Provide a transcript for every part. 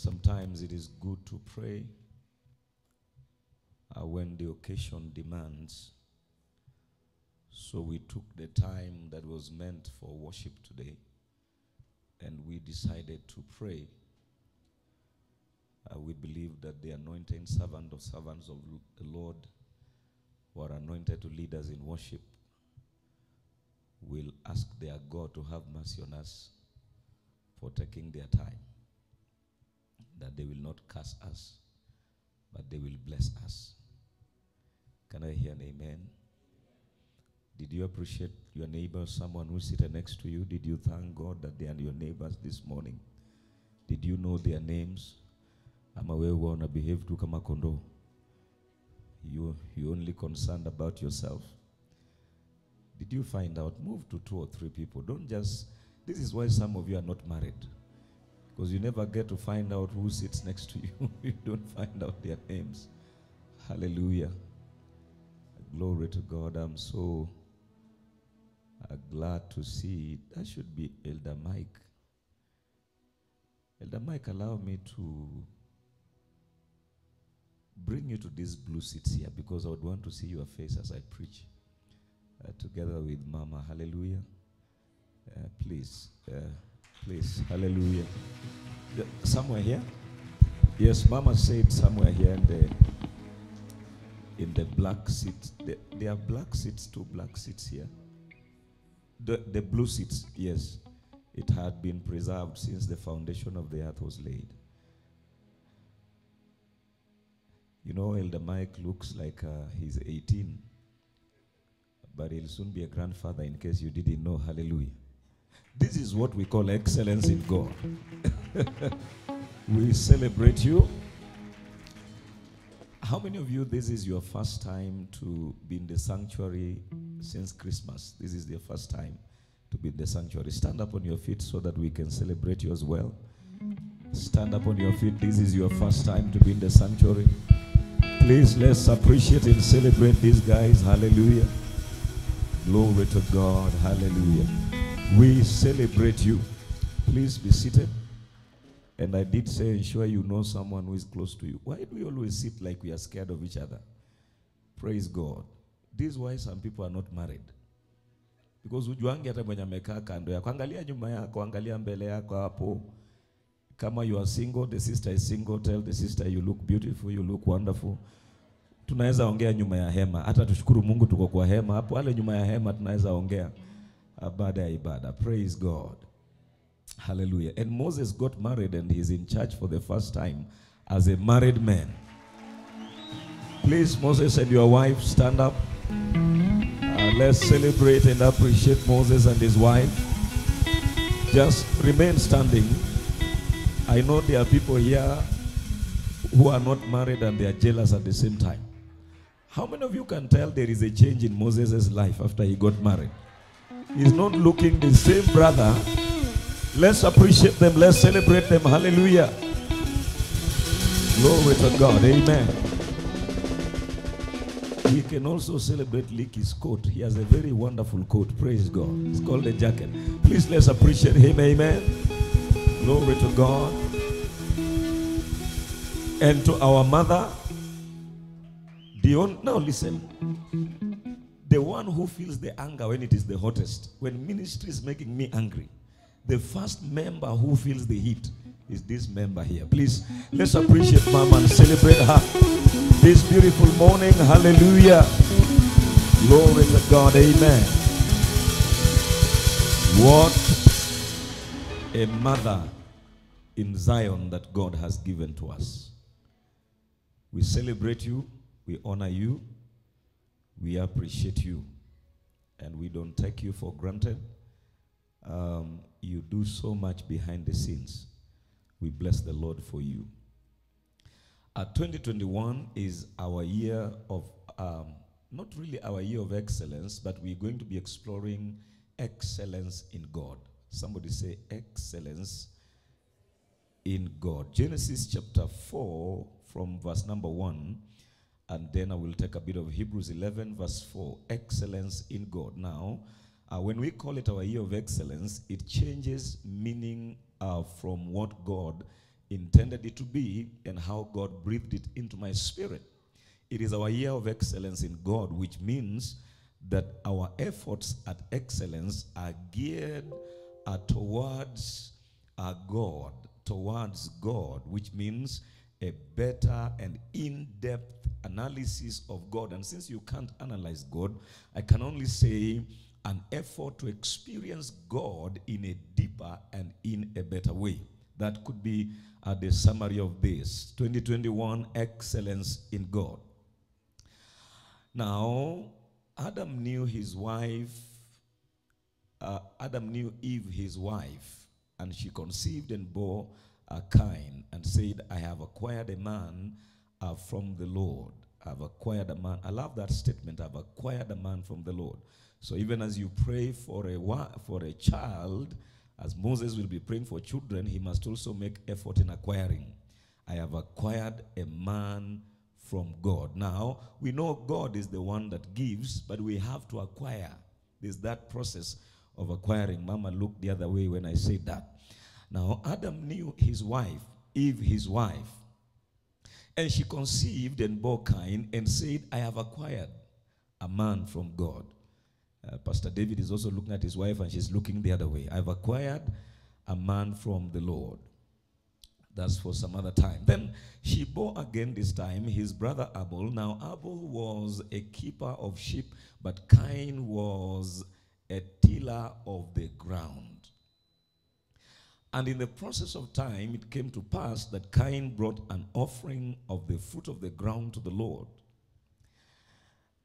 Sometimes it is good to pray uh, when the occasion demands. So we took the time that was meant for worship today and we decided to pray. Uh, we believe that the anointed servant of servants of the Lord who are anointed to lead us in worship will ask their God to have mercy on us for taking their time. That they will not curse us, but they will bless us. Can I hear an amen? Did you appreciate your neighbor, someone who's sitting next to you? Did you thank God that they are your neighbors this morning? Did you know their names? Ama wewe wana behave tu kama kondoo. You you only concerned about yourself. Did you find out? Move to two or three people. Don't just. This is why some of you are not married, because you never get to find out who sits next to you. you don't find out their names. Hallelujah. Glory to God. I'm so uh, glad to see. That should be Elder Mike. Elder Mike, allow me to bring you to these blue seats here because I would want to see your face as I preach uh, together with Mama. Hallelujah. Uh, please, uh, please. Hallelujah. Somewhere here? Yes, Mama said somewhere here in the in the black seats. The, there are black seats, two black seats here. The the blue seats, yes. It had been preserved since the foundation of the earth was laid. You know, Elder Mike looks like uh, he's 18, but he'll soon be a grandfather in case you didn't know. Hallelujah. This is what we call excellence in God. we celebrate you. How many of you, this is your first time to be in the sanctuary since Christmas? This is your first time to be in the sanctuary. Stand up on your feet so that we can celebrate you as well. Stand up on your feet. This is your first time to be in the sanctuary. Please let's appreciate and celebrate these guys. Hallelujah. Glory to God. Hallelujah. We celebrate you. Please be seated. And I did say, ensure you know someone who is close to you. Why do we always sit like we are scared of each other? Praise God. This is why some people are not married. Because ujuangi hata mwenye amekaa kando yako, angalia nyuma yako, angalia mbele yako hapo. Kama you are single, the sister is single, tell the sister you look beautiful, you look wonderful. Tunaweza ongea nyuma ya hema, hata tushukuru Mungu tuko kwa hema hapo, wale nyuma ya hema tunaweza ongea baada ya ibada. Praise God. Hallelujah. And Moses got married and he's in church for the first time as a married man. Please, Moses and your wife, stand up. Uh, let's celebrate and appreciate Moses and his wife. Just remain standing. I know there are people here who are not married and they are jealous at the same time. How many of you can tell there is a change in Moses' life after he got married? He's not looking the same brother. Let's appreciate them. Let's celebrate them. Hallelujah. Glory to God. Amen. We can also celebrate Licky's coat. He has a very wonderful coat. Praise God. It's called a jacket. Please let's appreciate him. Amen. Glory to God. And to our mother, the on, now listen. The one who feels the anger when it is the hottest, when ministry is making me angry, the first member who feels the heat is this member here. Please, let's appreciate Mama and celebrate her this beautiful morning. Hallelujah. Glory to God. Amen. What a mother in Zion that God has given to us. We celebrate you, we honor you, we appreciate you, and we don't take you for granted. Um, you do so much behind the scenes. We bless the Lord for you. Uh, 2021 is our year of, um, not really our year of excellence, but we're going to be exploring excellence in God. Somebody say excellence in God. Genesis chapter 4, from verse number 1, and then I will take a bit of Hebrews 11, verse 4. Excellence in God. Now, uh, when we call it our year of excellence, it changes meaning uh, from what God intended it to be and how God breathed it into my spirit. It is our year of excellence in God, which means that our efforts at excellence are geared uh, towards uh, God, towards God, which means a better and in depth analysis of God. And since you can't analyze God, I can only say an effort to experience God in a deeper and in a better way. That could be uh, the summary of this 2021 excellence in God. Now, Adam knew his wife, uh, Adam knew Eve, his wife, and she conceived and bore uh, Cain and said, I have acquired a man uh, from the Lord. I've acquired a man. I love that statement. I've acquired a man from the Lord. So even as you pray for a for a child, as Moses will be praying for children, he must also make effort in acquiring. I have acquired a man from God. Now, we know God is the one that gives, but we have to acquire. There's that process of acquiring. Mama looked the other way when I said that. Now, Adam knew his wife, Eve, his wife. And she conceived and bore Cain and said, I have acquired a man from God. Uh, Pastor David is also looking at his wife and she's looking the other way. I've acquired a man from the Lord. That's for some other time. Then she bore again this time his brother Abel. Now, Abel was a keeper of sheep, but Cain was a tiller of the ground. And in the process of time, it came to pass that Cain brought an offering of the fruit of the ground to the Lord.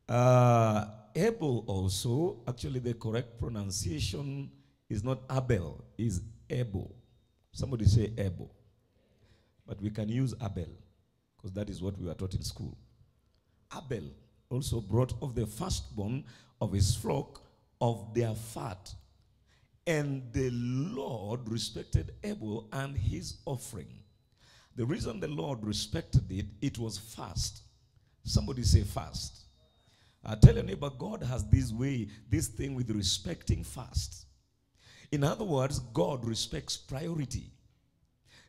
Uh, Abel also, actually, the correct pronunciation is not Abel, is Abel. Somebody say Abel. But we can use Abel because that is what we were taught in school. Abel also brought of the firstborn of his flock of their fat. And the Lord respected Abel and his offering. The reason the Lord respected it, it was fast. Somebody say fast. I tell your neighbor, God has this way, this thing with respecting fast. In other words, God respects priority.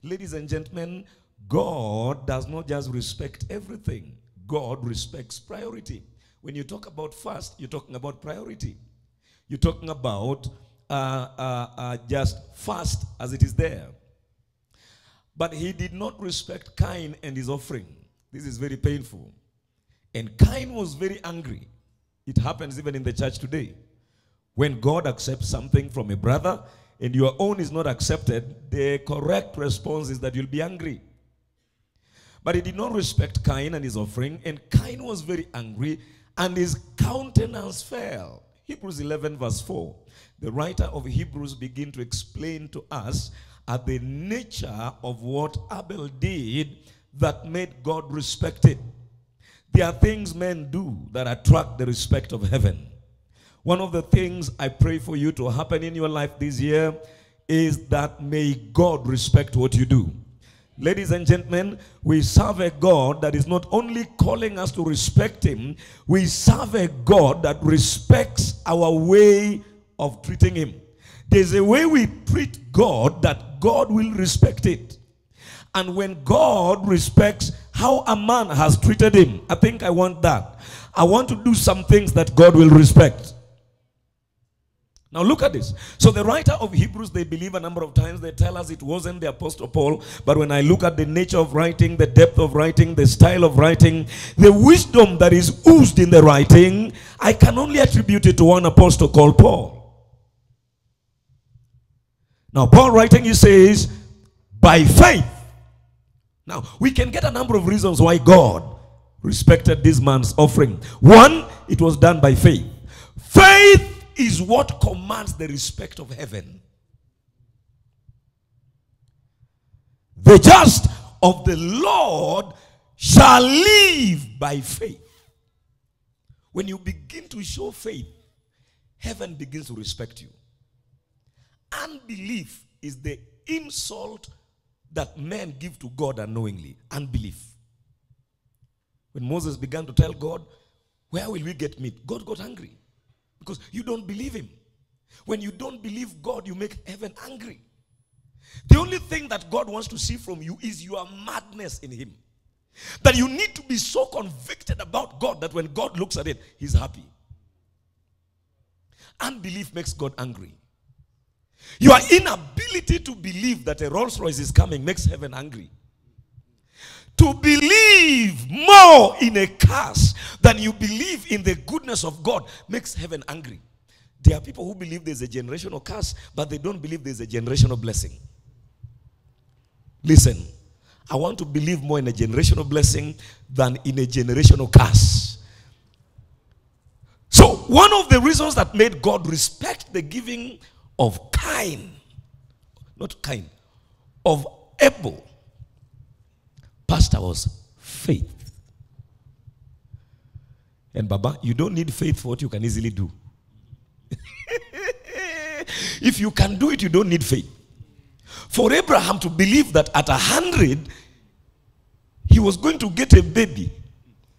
Ladies and gentlemen, God does not just respect everything, God respects priority. When you talk about fast, you're talking about priority. You're talking about uh, uh, uh, just fast as it is there. But he did not respect Cain and his offering. This is very painful. And Cain was very angry. It happens even in the church today. When God accepts something from a brother and your own is not accepted, the correct response is that you'll be angry. But he did not respect Cain and his offering, and Cain was very angry, and his countenance fell. Hebrews 11, verse 4. The writer of Hebrews begin to explain to us at the nature of what Abel did that made God respected. There are things men do that attract the respect of heaven. One of the things I pray for you to happen in your life this year is that may God respect what you do. Ladies and gentlemen, we serve a God that is not only calling us to respect Him, we serve a God that respects our way of treating Him. There's a way we treat God that God will respect it. And when God respects how a man has treated him, I think I want that. I want to do some things that God will respect. Now look at this. So the writer of Hebrews, they believe a number of times, they tell us it wasn't the Apostle Paul. But when I look at the nature of writing, the depth of writing, the style of writing, the wisdom that is oozed in the writing, I can only attribute it to one apostle called Paul. Now Paul writing, he says, by faith, now, we can get a number of reasons why God respected this man's offering. One, it was done by faith. Faith is what commands the respect of heaven. The just of the Lord shall live by faith. When you begin to show faith, heaven begins to respect you. Unbelief is the insult that men give to God unknowingly unbelief. When Moses began to tell God, Where will we get meat? God got angry because you don't believe him. When you don't believe God, you make heaven angry. The only thing that God wants to see from you is your madness in Him. That you need to be so convicted about God that when God looks at it, He's happy. Unbelief makes God angry. Your inability to believe that a Rolls Royce is coming makes heaven angry. To believe more in a curse than you believe in the goodness of God makes heaven angry. There are people who believe there's a generational curse, but they don't believe there's a generational blessing. Listen, I want to believe more in a generational blessing than in a generational curse. So, one of the reasons that made God respect the giving of Cain, not Cain, of Abel, pastor was faith. And Baba, you don't need faith for what you can easily do. if you can do it, you don't need faith. For Abraham to believe that at a hundred, he was going to get a baby.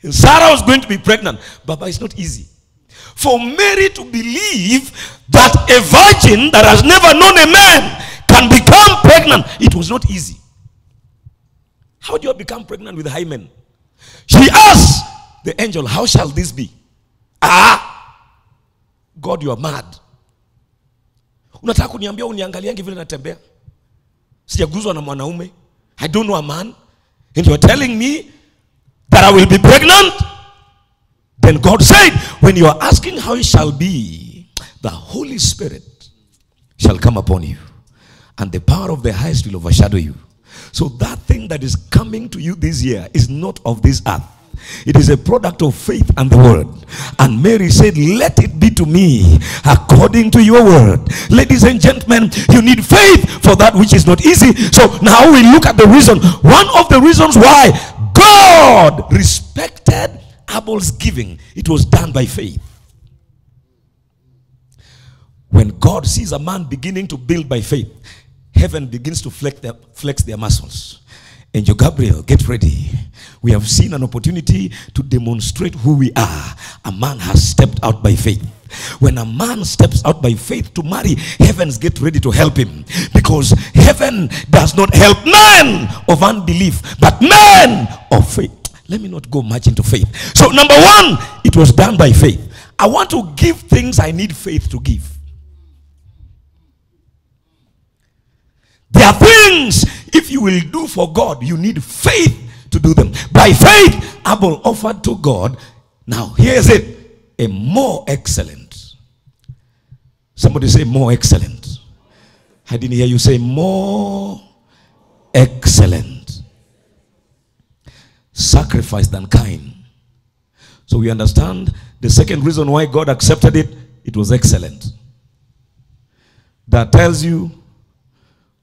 And Sarah was going to be pregnant. Baba, it's not easy. For Mary to believe that a virgin that has never known a man can become pregnant, it was not easy. How do you become pregnant with hymen? She asked the angel, How shall this be? Ah, God, you are mad. Unataka kuniambia uniangaliange vile natembea? Sijaguzwa na mwanaume. I don't know a man. And you're telling me that I will be pregnant? Then God said, when you are asking how it shall be, the Holy Spirit shall come upon you, and the power of the highest will overshadow you. So that thing that is coming to you this year is not of this earth. It is a product of faith and the word. And Mary said, Let it be to me according to your word. Ladies and gentlemen, you need faith for that which is not easy. So now we look at the reason. One of the reasons why God respected Abel's giving, it was done by faith. When God sees a man beginning to build by faith, heaven begins to flex their, flex their muscles. Angel Gabriel, get ready. We have seen an opportunity to demonstrate who we are. A man has stepped out by faith. When a man steps out by faith to marry, heavens get ready to help him. Because heaven does not help men of unbelief, but men of faith. Let me not go much into faith. So, number one, it was done by faith. I want to give things I need faith to give. There are things, if you will do for God, you need faith to do them. By faith, Abel offered to God. Now, here's it a more excellent. Somebody say, more excellent. I didn't hear you say, more excellent sacrifice than Cain. So we understand the second reason why God accepted it, it was excellent. That tells you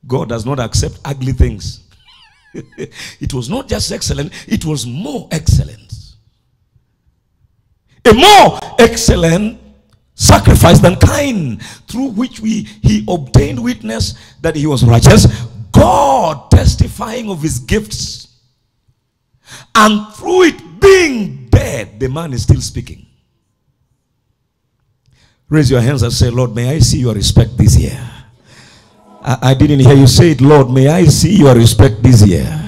God does not accept ugly things. it was not just excellent, it was more excellent. A more excellent sacrifice than Cain, through which we he obtained witness that he was righteous. God testifying of his gifts. And through it being dead, the man is still speaking. Raise your hands and say, Lord, may I see your respect this year. I, I didn't hear you say it, Lord. May I see your respect this year.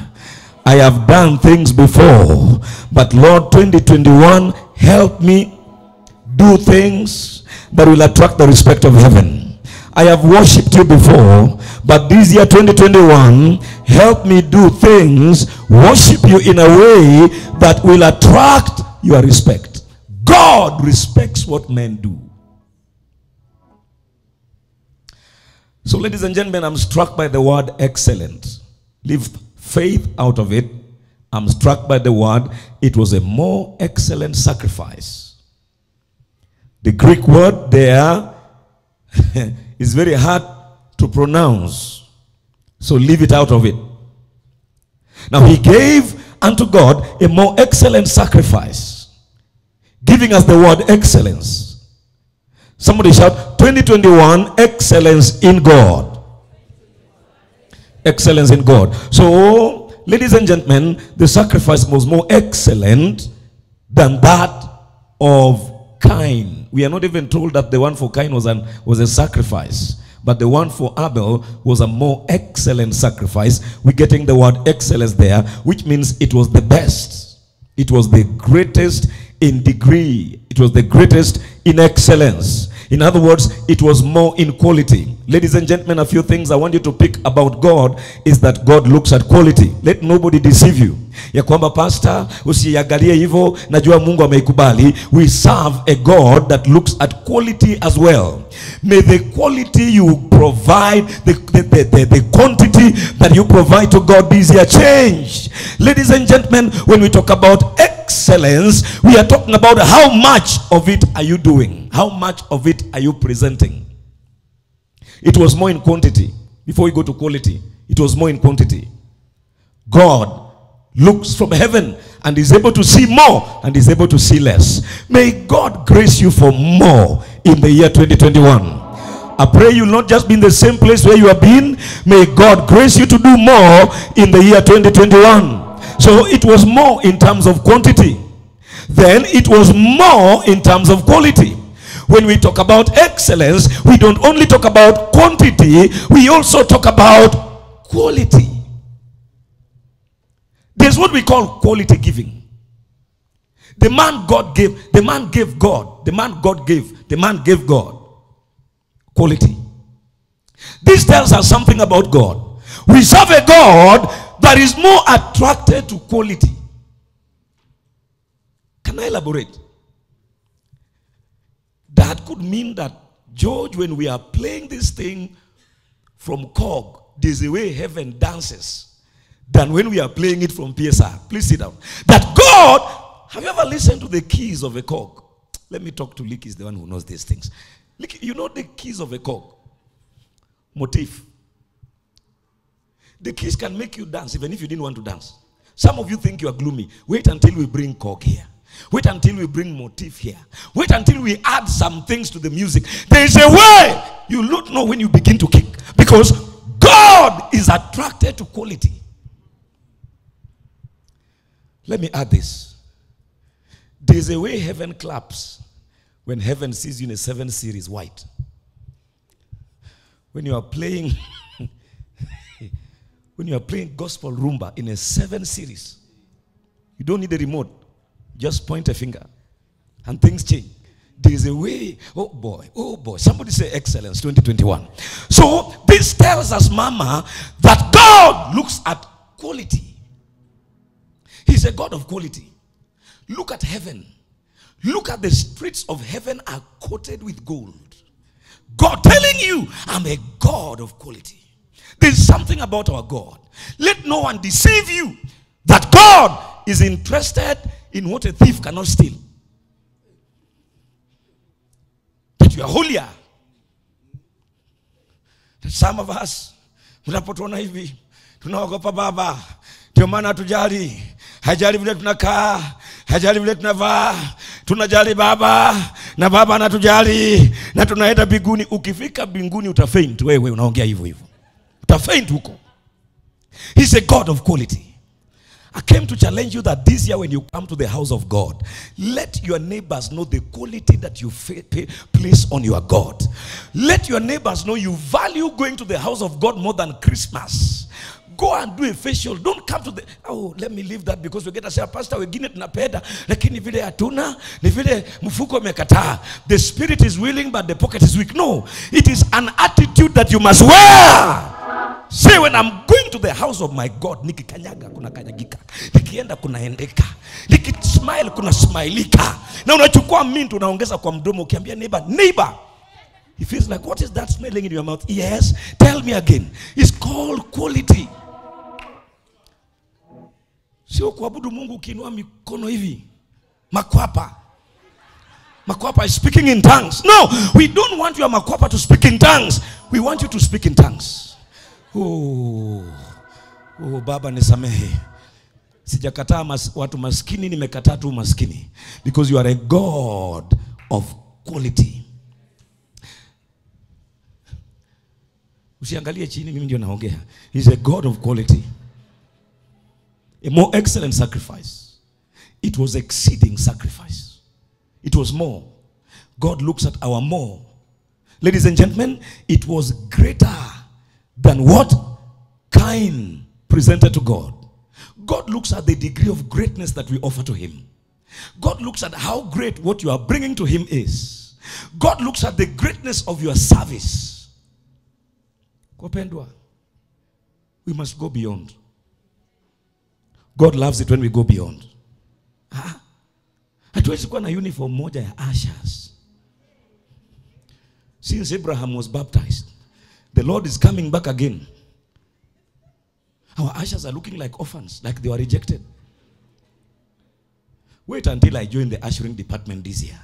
I have done things before, but Lord, 2021, help me do things that will attract the respect of heaven. I have worshipped you before, but this year 2021, help me do things, worship you in a way that will attract your respect. God respects what men do. So, ladies and gentlemen, I'm struck by the word excellent. Leave faith out of it. I'm struck by the word, it was a more excellent sacrifice. The Greek word there is very hard to pronounce. So leave it out of it. Now he gave unto God a more excellent sacrifice, giving us the word excellence. Somebody shout 2021 excellence in God. Excellence in God. So, ladies and gentlemen, the sacrifice was more excellent than that of Cain. We are not even told that the one for Cain was, an, was a sacrifice. but the one for Abel was a more excellent sacrifice. We're getting the word excellence there, which means it was the best. It was the greatest in degree. It was the greatest in excellence. In other words, it was more in quality. Ladies and gentlemen, a few things I want you to pick about God is that God looks at quality. Let nobody deceive you. Ya kwamba pastor, usiangalie hivyo, najua Mungu ameikubali. We serve a God that looks at quality as well. May the quality you provide, the, the, the, the, the quantity that you provide to God be easier change. Ladies and gentlemen, when we talk about excellence, we are talking about how much of it are you doing? How much of it are you presenting? It was more in quantity. Before we go to quality, it was more in quantity. God looks from heaven and is able to see more and is able to see less. May God grace you for more in the year 2021. I pray you'll not just be in the same place where you have been. May God grace you to do more in the year 2021. So it was more in terms of quantity. Then it was more in terms of quality. When we talk about excellence, we don't only talk about quantity, we also talk about quality. There's what we call quality giving. The man God gave, the man gave God, the man God gave, the man gave God quality. This tells us something about God. We serve a God that is more attracted to quality. Can I elaborate? That could mean that, George, when we are playing this thing from Korg, there's a way heaven dances than when we are playing it from PSR. Please sit down. That God, have you ever listened to the keys of a Korg? Let me talk to Lick, is the one who knows these things. Lick, you know the keys of a Korg? Motif. The keys can make you dance even if you didn't want to dance. Some of you think you are gloomy. Wait until we bring Korg here. Wait until we bring motif here. Wait until we add some things to the music. There is a way you don't know when you begin to kick because God is attracted to quality. Let me add this. There's a way heaven claps when heaven sees you in a seven series white. When you are playing when you are playing gospel rumba in a seven series, you don't need a remote. Just point a finger and things change. There is a way. Oh boy, oh boy. Somebody say excellence 2021. So this tells us, Mama, that God looks at quality. He's a God of quality. Look at heaven. Look at the streets of heaven are coated with gold. God telling you, I'm a God of quality. There's something about our God. Let no one deceive you that God is interested in what a thief cannot steal. That you are holier. That some of us, mnapotuona hivi, tunaogopa baba, ndio maana hatujali. Hajali vile tunakaa, hajali vile tunavaa, tunajali baba na baba anatujali na tunaenda mbinguni. Ukifika binguni utafaint wewe, unaongea hivyo hivyo, utafaint huko. He's a God of quality. I came to challenge you that this year, when you come to the house of God, let your neighbors know the quality that you place on your God. Let your neighbors know you value going to the house of God more than Christmas. Go and do a facial. Don't come to the oh, let me leave that because we get a say pastor wengine tunapenda lakini vile hatuna ni vile mfuko umekataa. The spirit is willing but the pocket is weak. No, it is an attitude that you must wear. Say when I'm going to the house of my God, nikikanyaga kuna kanyagika, nikienda kunaendeka, nikismile kuna smailika, na unachukua mint unaongeza kwa mdomo, ukiambia neighbor, neighbor, he feels like what is that smelling in your mouth? Yes, tell me again. It's called quality. Sio kuabudu Mungu ukiinua mikono hivi makwapa Makwapa is speaking in tongues. No, we don't want your makwapa to speak in tongues. We want you to speak in tongues. Oh, oh Baba nisamehe. Sijakataa mas, watu maskini, nimekataa tu maskini. Because you are a God of quality. Usiangalie chini, mimi ndio naongea. He's a God of quality. A more excellent sacrifice. It was exceeding sacrifice. It was more. God looks at our more. Ladies and gentlemen, it was greater than what Cain presented to God. God looks at the degree of greatness that we offer to Him. God looks at how great what you are bringing to Him is. God looks at the greatness of your service. Wapendwa, we must go beyond. God loves it when we go beyond. Ah, hatuwezi kuwa na uniform moja ya ushers. Since Abraham was baptized, the Lord is coming back again. Our ushers are looking like orphans, like they were rejected. Wait until I join the ushering department this year.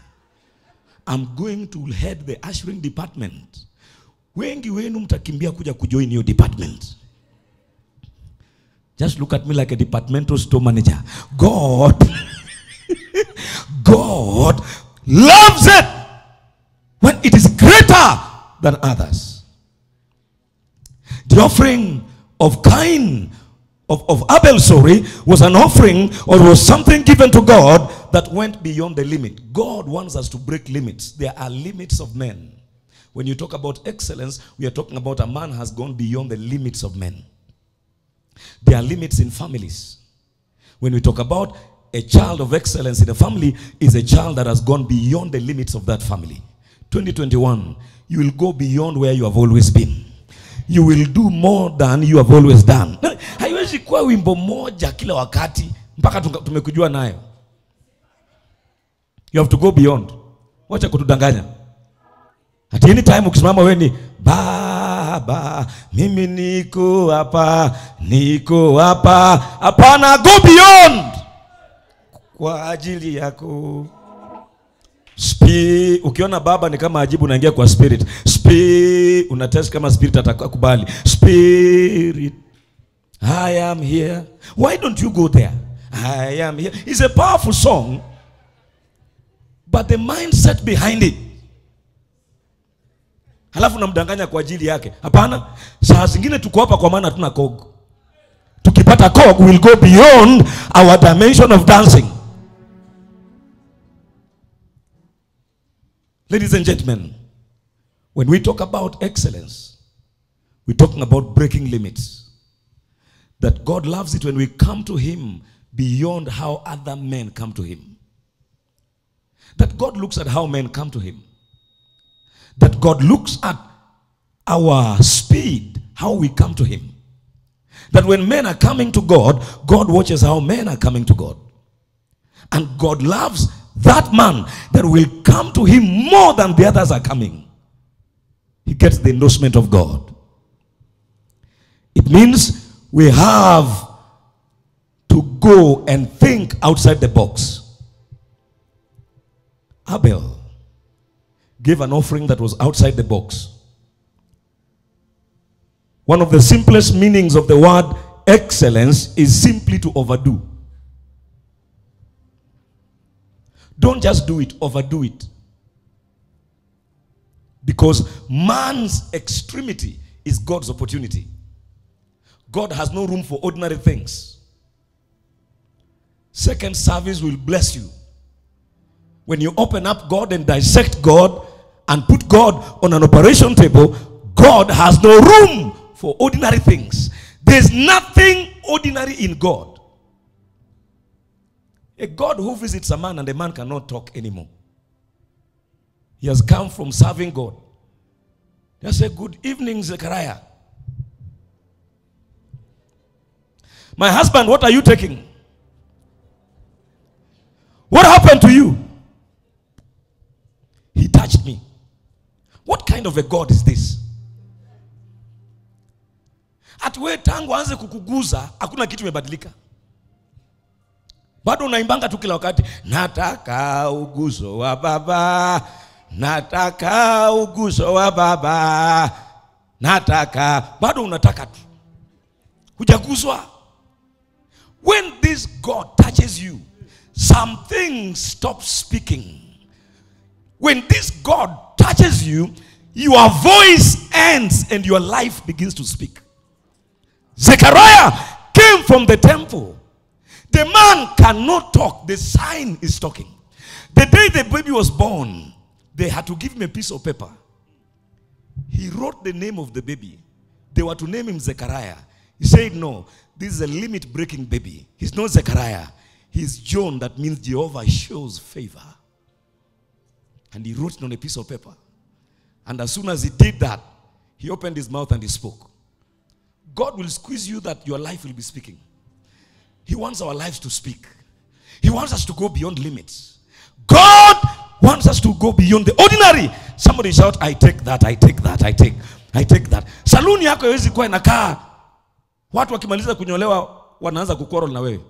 I'm going to head the ushering department. Wengi wenu mtakimbia kuja kujoin hiyo department. Just look at me like a departmental store manager. God, God loves it when it is greater than others. The offering of Cain, of, of Abel, sorry, was an offering or was something given to God that went beyond the limit. God wants us to break limits. There are limits of men. When you talk about excellence, we are talking about a man has gone beyond the limits of men. There are limits in families. When we talk about a child of excellence in a family, is a child that has gone beyond the limits of that family. 2021, you will go beyond where you have always been. You will do more than you have always done. Haiwezi kuwa wimbo moja kila wakati mpaka tumekujua nayo. You have to go beyond. Wacha kutudanganya. At any time ukisimama wewe ni baba, mimi niko hapa, niko hapa. Hapana, go beyond kwa ajili yako. Spi, ukiona baba ni kama ajibu unaingia kwa spirit. Spi, una test kama spirit atakubali. Spirit, I am here. Why don't you go there? I am here. It's a powerful song, but the mindset behind it halafu namdanganya kwa ajili yake. Hapana, saa zingine tuko hapa kwa maana hatuna kog. Tukipata kog, we'll go beyond our dimension of dancing. Ladies and gentlemen, when we talk about excellence, we're talking about breaking limits. That God loves it when we come to Him beyond how other men come to Him. That God looks at how men come to Him that God looks at our speed, how we come to Him. That when men are coming to God, God watches how men are coming to God. And God loves that man that will come to Him more than the others are coming. He gets the endorsement of God. It means we have to go and think outside the box. Abel gave an offering that was outside the box. One of the simplest meanings of the word excellence is simply to overdo. Don't just do it, overdo it. Because man's extremity is God's opportunity. God has no room for ordinary things. Second service will bless you. When you open up God and dissect God and put God on an operation table, God has no room for ordinary things. There's nothing ordinary in God. A God who visits a man and the man cannot talk anymore. He has come from serving God. They say, Good evening, Zechariah. My husband, what are you taking? What happened to you? He touched me. What kind of a God is this? at wewe tangu anze kukuguza hakuna kitu imebadilika. Bado unaimbanga tu kila wakati, nataka uguzo wa baba, nataka uguzo wa baba, nataka. Bado unataka tu, hujaguzwa. When this God touches you, something stops speaking. When this God touches you, your voice ends and your life begins to speak. Zechariah came from the temple. The man cannot talk, the sign is talking. The day the baby was born, they had to give him a piece of paper. He wrote the name of the baby. They were to name him Zechariah. He said, No, this is a limit breaking baby. He's not Zechariah. He's John, that means Jehovah shows favor. And he wrote it on a piece of paper. And as soon as he did that, he opened his mouth and he spoke. God will squeeze you that your life will be speaking. He wants our lives to speak. He wants us to go beyond limits. God wants us to go beyond the ordinary. Somebody shout, I take that, I take that, I take, I take that. Saluni yako haiwezi kuwa inakaa watu wakimaliza kunyolewa wanaanza kukorol na wewe.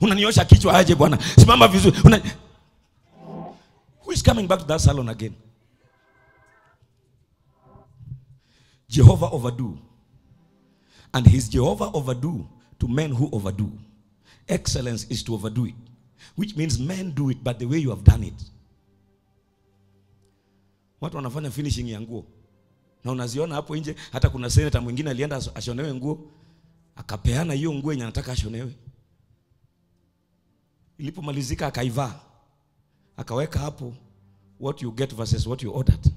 Unaniosha kichwa aje bwana? Simama vizuri. Una... Who is coming back to that salon again? Jehovah overdo. And his Jehovah overdo to men who overdo. Excellence is to overdo it, which means men do it, but the way you have done it. Watu wanafanya finishing ya nguo na unaziona hapo nje. Hata kuna senator mwingine alienda ashonewe nguo, akapeana hiyo nguo yenye anataka ashonewe. Ilipomalizika akaivaa, akaweka hapo what you get versus what you ordered.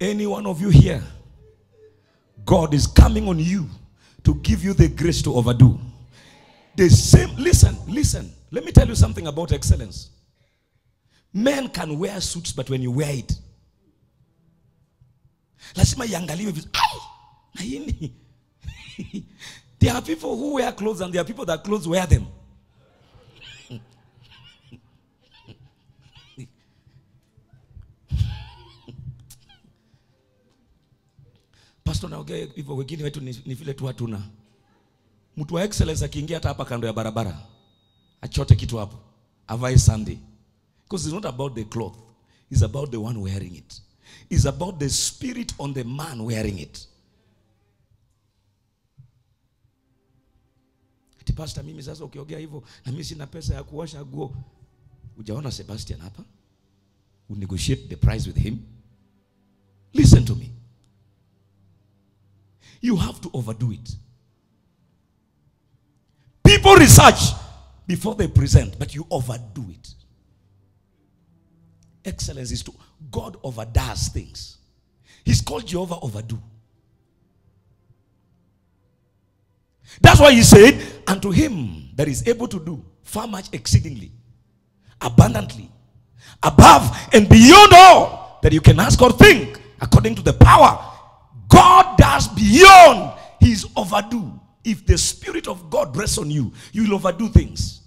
Any one of you here, God is coming on you to give you the grace to overdo. The same, listen, listen. Let me tell you something about excellence. Men can wear suits, but when you wear it, lazima iangaliwe There are people who wear clothes and there are people that clothes wear them. Pastor, naongea hivyo, wengine wetu ni, ni vile tu hatuna. Mtu wa excellence akiingia hata hapa kando ya barabara achote kitu hapo, avae Sunday, because it's not about the cloth, it's about the one wearing it. It's about the spirit on the man wearing it. Ati pastor, mimi sasa ukiongea hivyo na mimi sina pesa ya kuosha nguo. Ujaona Sebastian hapa? We negotiate the price with him. Listen to me. You have to overdo it. People research before they present, but you overdo it. Excellence is to God overdoes things. He's called Jehovah overdo. That's why he said, Unto him that is able to do far much exceedingly, abundantly, above and beyond all that you can ask or think, according to the power God does beyond his overdue. If the Spirit of God rests on you, you will overdo things.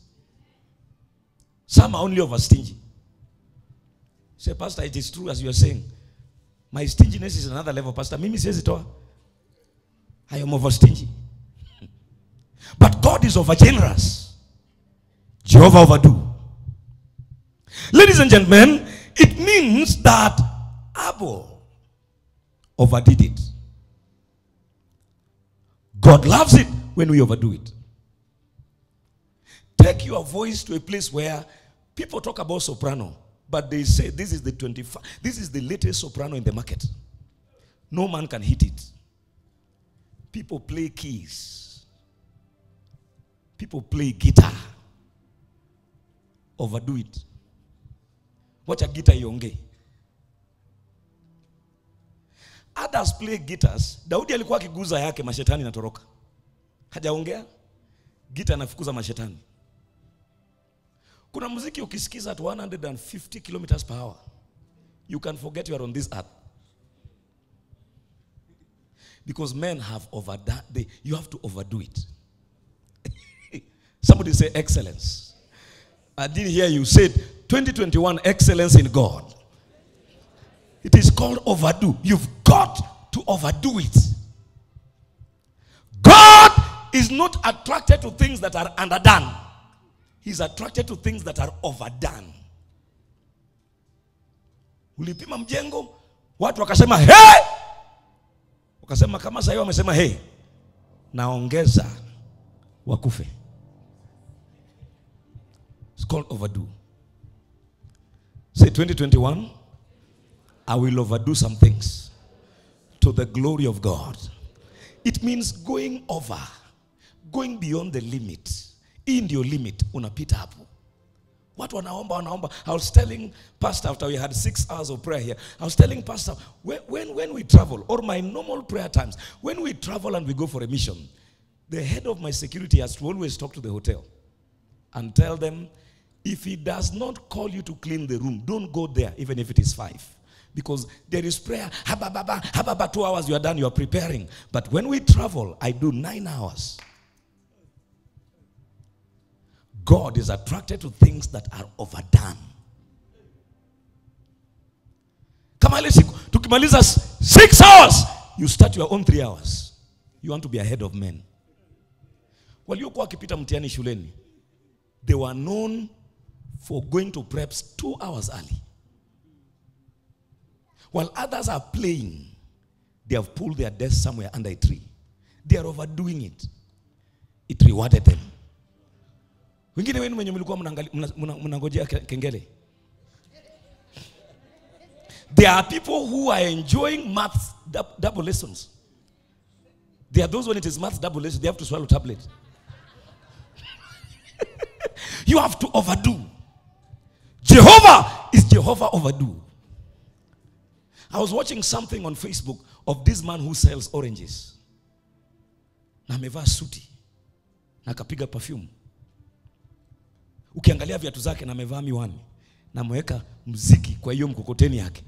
Some are only over stingy. Say, Pastor, it is true as you are saying. My stinginess is another level, Pastor. Mimi says it all. I am over stingy. But God is over generous. Jehovah overdo. Ladies and gentlemen, it means that Abel overdid it. God loves it when we overdo it. Take your voice to a place where people talk about soprano, but they say this is the 25, this is the latest soprano in the market. No man can hit it. People play keys. People play guitar. Overdo it. Wacha guitar iongee. Others play guitars. Daudi alikuwa akiguza yake mashetani natoroka Hajaongea, gita anafukuza mashetani. Kuna muziki ukisikiza at 150 kilometers per hour, you can forget you are on this earth. Because men have overdone, they, you have to overdo it. Somebody say excellence. I didn't hear you said 2021 excellence in God. It is called overdo. You've got to overdo it. God is not attracted to things that are underdone. He's attracted to things that are overdone. Ulipima mjengo, watu wakasema hey! Wakasema kama sasa wamesema hey, naongeza wakufe. It's called overdo. Say 2021 I will overdo some things to the glory of God. It means going over, going beyond the limit. Hii ndio limit, unapita hapo. Watu wanaomba wanaomba. I was telling pastor after we had six hours of prayer here. I was telling pastor when, when, when we travel or my normal prayer times, when we travel and we go for a mission, the head of my security has to always talk to the hotel and tell them if he does not call you to clean the room, don't go there, even if it is five. Because there is prayer, habababa, hababa, two hours, you are done, you are preparing. But when we travel, I do nine hours. God is attracted to things that are overdone. Kama ile siku tukimaliza six hours, you start your own three hours. You want to be ahead of men. Waliokuwa wakipita mtihani shuleni, they were known for going to preps two hours early. While others are playing, they have pulled their desk somewhere under a tree. They are overdoing it. It rewarded them. Wengine wenu wenye mlikuwa mnangojea kengele. There are people who are enjoying maths double lessons. There are those when it is maths double lessons, they have to swallow tablet. you have to overdo. Jehovah is Jehovah overdo. I was watching something on Facebook of this man who sells oranges. Na amevaa suti na akapiga perfume. Ukiangalia viatu zake na amevaa miwani na ameweka mziki kwa hiyo mkokoteni yake.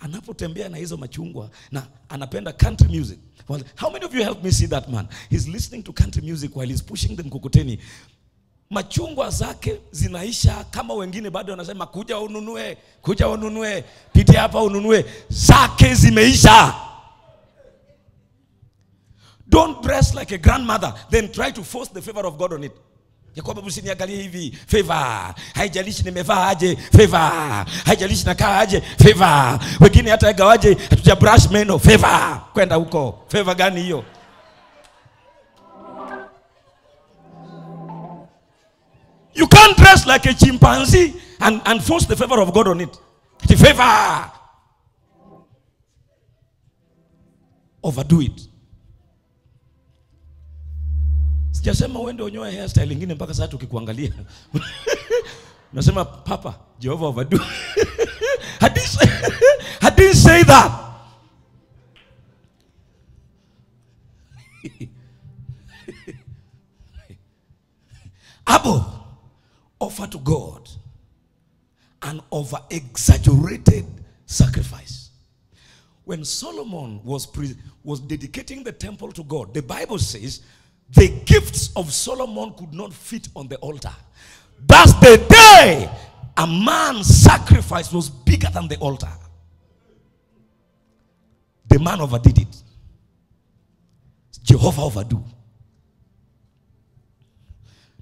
Anapotembea na hizo machungwa na anapenda country music. Well, how many of you help me see that man? He's listening to country music while he's pushing the mkokoteni. Machungwa zake zinaisha kama wengine bado wanasema kuja ununue, kuja ununue, pitia hapa ununue. Zake zimeisha. Don't dress like a grandmother then try to force the favor of God on it. Ya kwamba msiniangalie hivi favor, haijalishi nimevaa aje favor, haijalishi nakaa aje favor. Wengine hata gawaje hatuja brush meno favor. Kwenda huko favor gani hiyo? You can't dress like a chimpanzee and, and force the favor of God on it. The favor. Overdo it. Sijasema uende unyoe hairstyle ingine mpaka saa tukikuangalia. Nasema papa, Jehovah overdo. I didn't say, I didn't say that. Abel offer to God an over exaggerated sacrifice. When Solomon was, was dedicating the temple to God, the Bible says the gifts of Solomon could not fit on the altar. That's the day a man's sacrifice was bigger than the altar. The man overdid it. Jehovah overdo.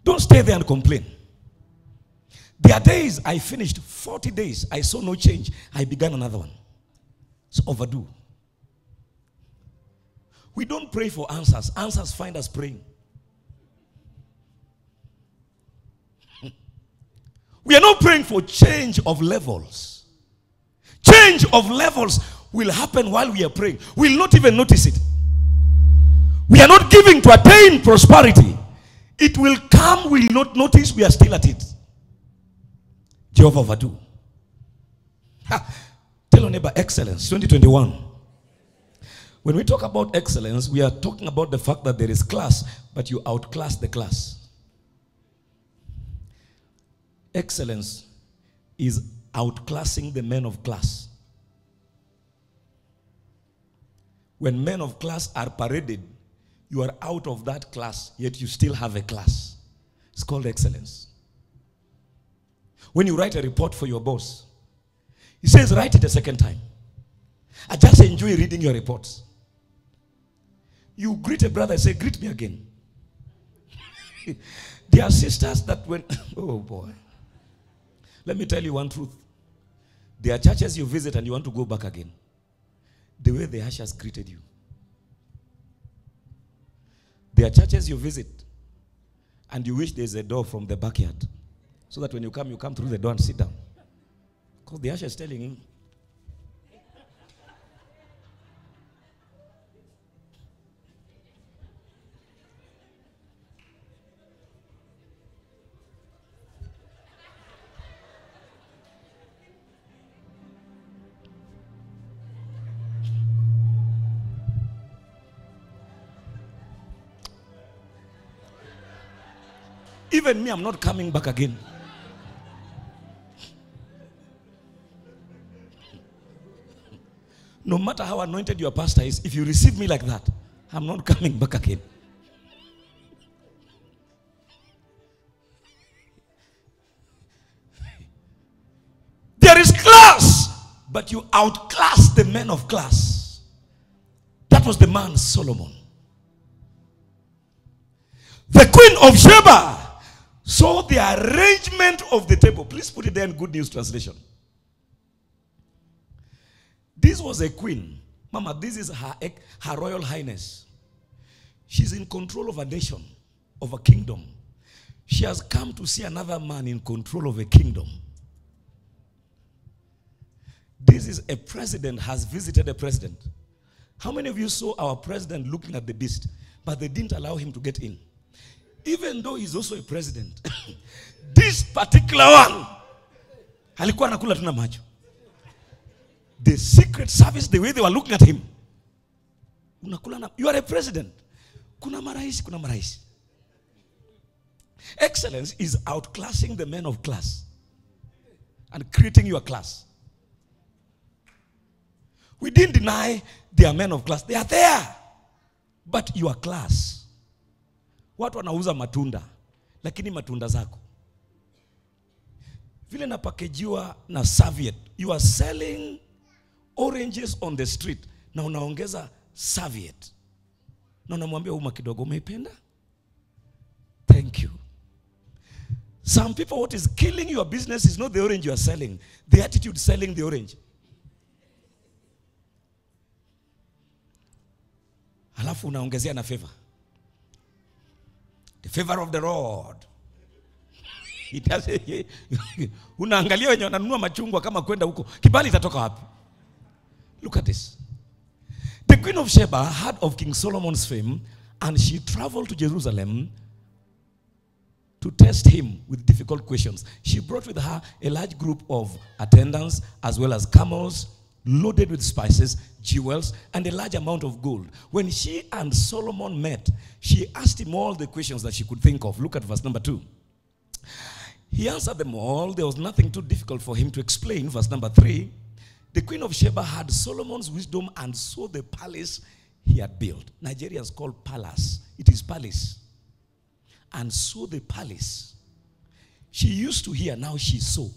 Don't stay there and complain. There are days I finished 40 days, I saw no change. I began another one. It's overdue. We don't pray for answers, answers find us praying. We are not praying for change of levels. Change of levels will happen while we are praying. We'll not even notice it. We are not giving to attain prosperity. It will come, we'll not notice we are still at it. Jehovah. Ha. Tell your neighbor excellence 2021. When we talk about excellence, we are talking about the fact that there is class, but you outclass the class. Excellence is outclassing the men of class. When men of class are paraded, you are out of that class, yet you still have a class. It's called excellence. When you write a report for your boss, he says, write it a second time. I just enjoy reading your reports. You greet a brother and say, greet me again. there are sisters that when, oh boy. Let me tell you one truth. There are churches you visit and you want to go back again. The way the ushers greeted you. There are churches you visit and you wish there's a door from the backyard. So that when you come, you come through the door and sit down. Because the usher is telling him. Even me, I'm not coming back again. No matter how anointed your pastor is, if you receive me like that, I'm not coming back again. There is class, but you outclass the men of class. That was the man Solomon. The queen of Sheba saw the arrangement of the table. Please put it there in Good News Translation. This was a queen. Mama, this is her, her royal highness. She's in control of a nation, of a kingdom. She has come to see another man in control of a kingdom. This is a president has visited a president. How many of you saw our president looking at the beast, but they didn't allow him to get in? Even though he's also a president. this particular one alikuwa tuna macho. The secret service, the way they were looking at him. Unakula na, you are a president. Kuna marais, kuna marais. Excellence is outclassing the men of class and creating your class. We didn't deny they are men of class. They are there. But your class. Watu wanauza matunda, lakini matunda zako vile napakejiwa na Soviet. You are selling oranges on the street na unaongeza serviet na unamwambia uma kidogo, umeipenda? Thank you. Some people, what is killing your business is not the orange you are selling, the attitude selling the orange. Alafu unaongezea na favor. The favor of the Lord. Unaangalia wenye wananunua machungwa kama kwenda huko, kibali itatoka wapi? Look at this. The queen of Sheba heard of King Solomon's fame and she traveled to Jerusalem to test him with difficult questions. She brought with her a large group of attendants as well as camels loaded with spices, jewels, and a large amount of gold. When she and Solomon met, she asked him all the questions that she could think of. Look at verse number two. He answered them all. There was nothing too difficult for him to explain. Verse number three. The queen of Sheba had Solomon's wisdom and saw the palace he had built. Nigerians call palace. It is palace. And saw the palace. She used to hear, now she saw.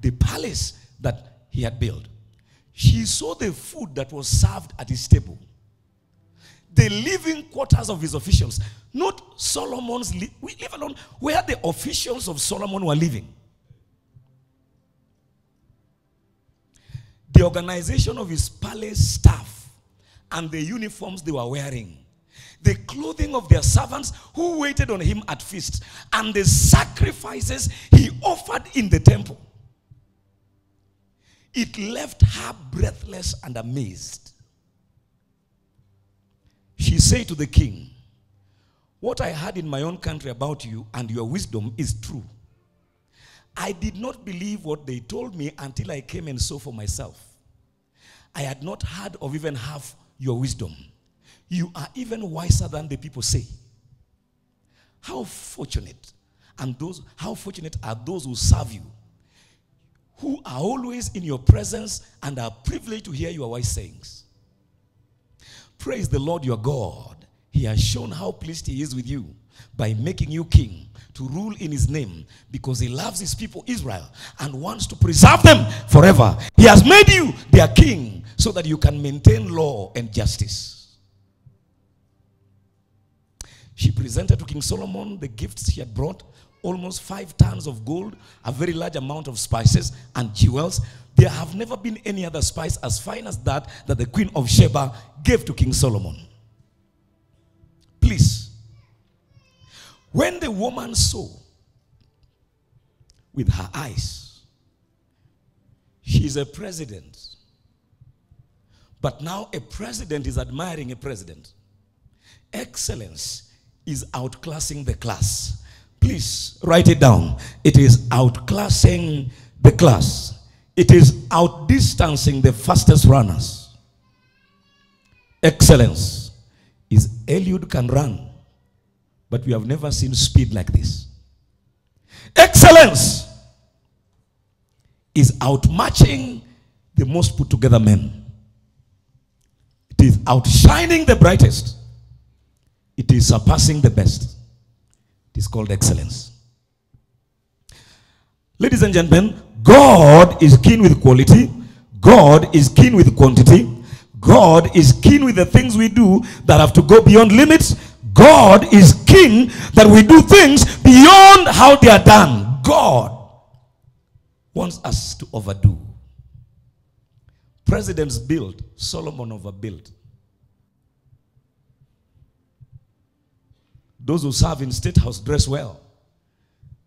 The palace that he had built. She saw the food that was served at his table. The living quarters of his officials. Not Solomon's, we live alone, where the officials of Solomon were living. Organization of his palace staff and the uniforms they were wearing. The clothing of their servants who waited on him at feasts, And the sacrifices he offered in the temple. It left her breathless and amazed. She said to the king, What I heard in my own country about you and your wisdom is true. I did not believe what they told me until I came and saw for myself. I had not heard of even half your wisdom. You are even wiser than the people say. How fortunate and those how fortunate are those who serve you, who are always in your presence and are privileged to hear your wise sayings. Praise the Lord your God. He has shown how pleased he is with you by making you king to rule in his name because he loves his people Israel and wants to preserve them forever. He has made you their king so that you can maintain law and justice. She presented to King Solomon the gifts she had brought almost five tons of gold, a very large amount of spices and jewels. There have never been any other spice as fine as that that the queen of Sheba gave to King Solomon. Please, when the woman saw with her eyes, she's a president. But now a president is admiring a president. Excellence is outclassing the class. Please write it down. It is outclassing the class. It is outdistancing the fastest runners. Excellence is Eliud can run, but we have never seen speed like this. Excellence is outmatching the most put together men. Is outshining the brightest. It is surpassing the best. It is called excellence. Ladies and gentlemen, God is keen with quality. God is keen with quantity. God is keen with the things we do that have to go beyond limits. God is keen that we do things beyond how they are done. God wants us to overdo. Presidents build, Solomon overbuilt. Those who serve in state house dress well.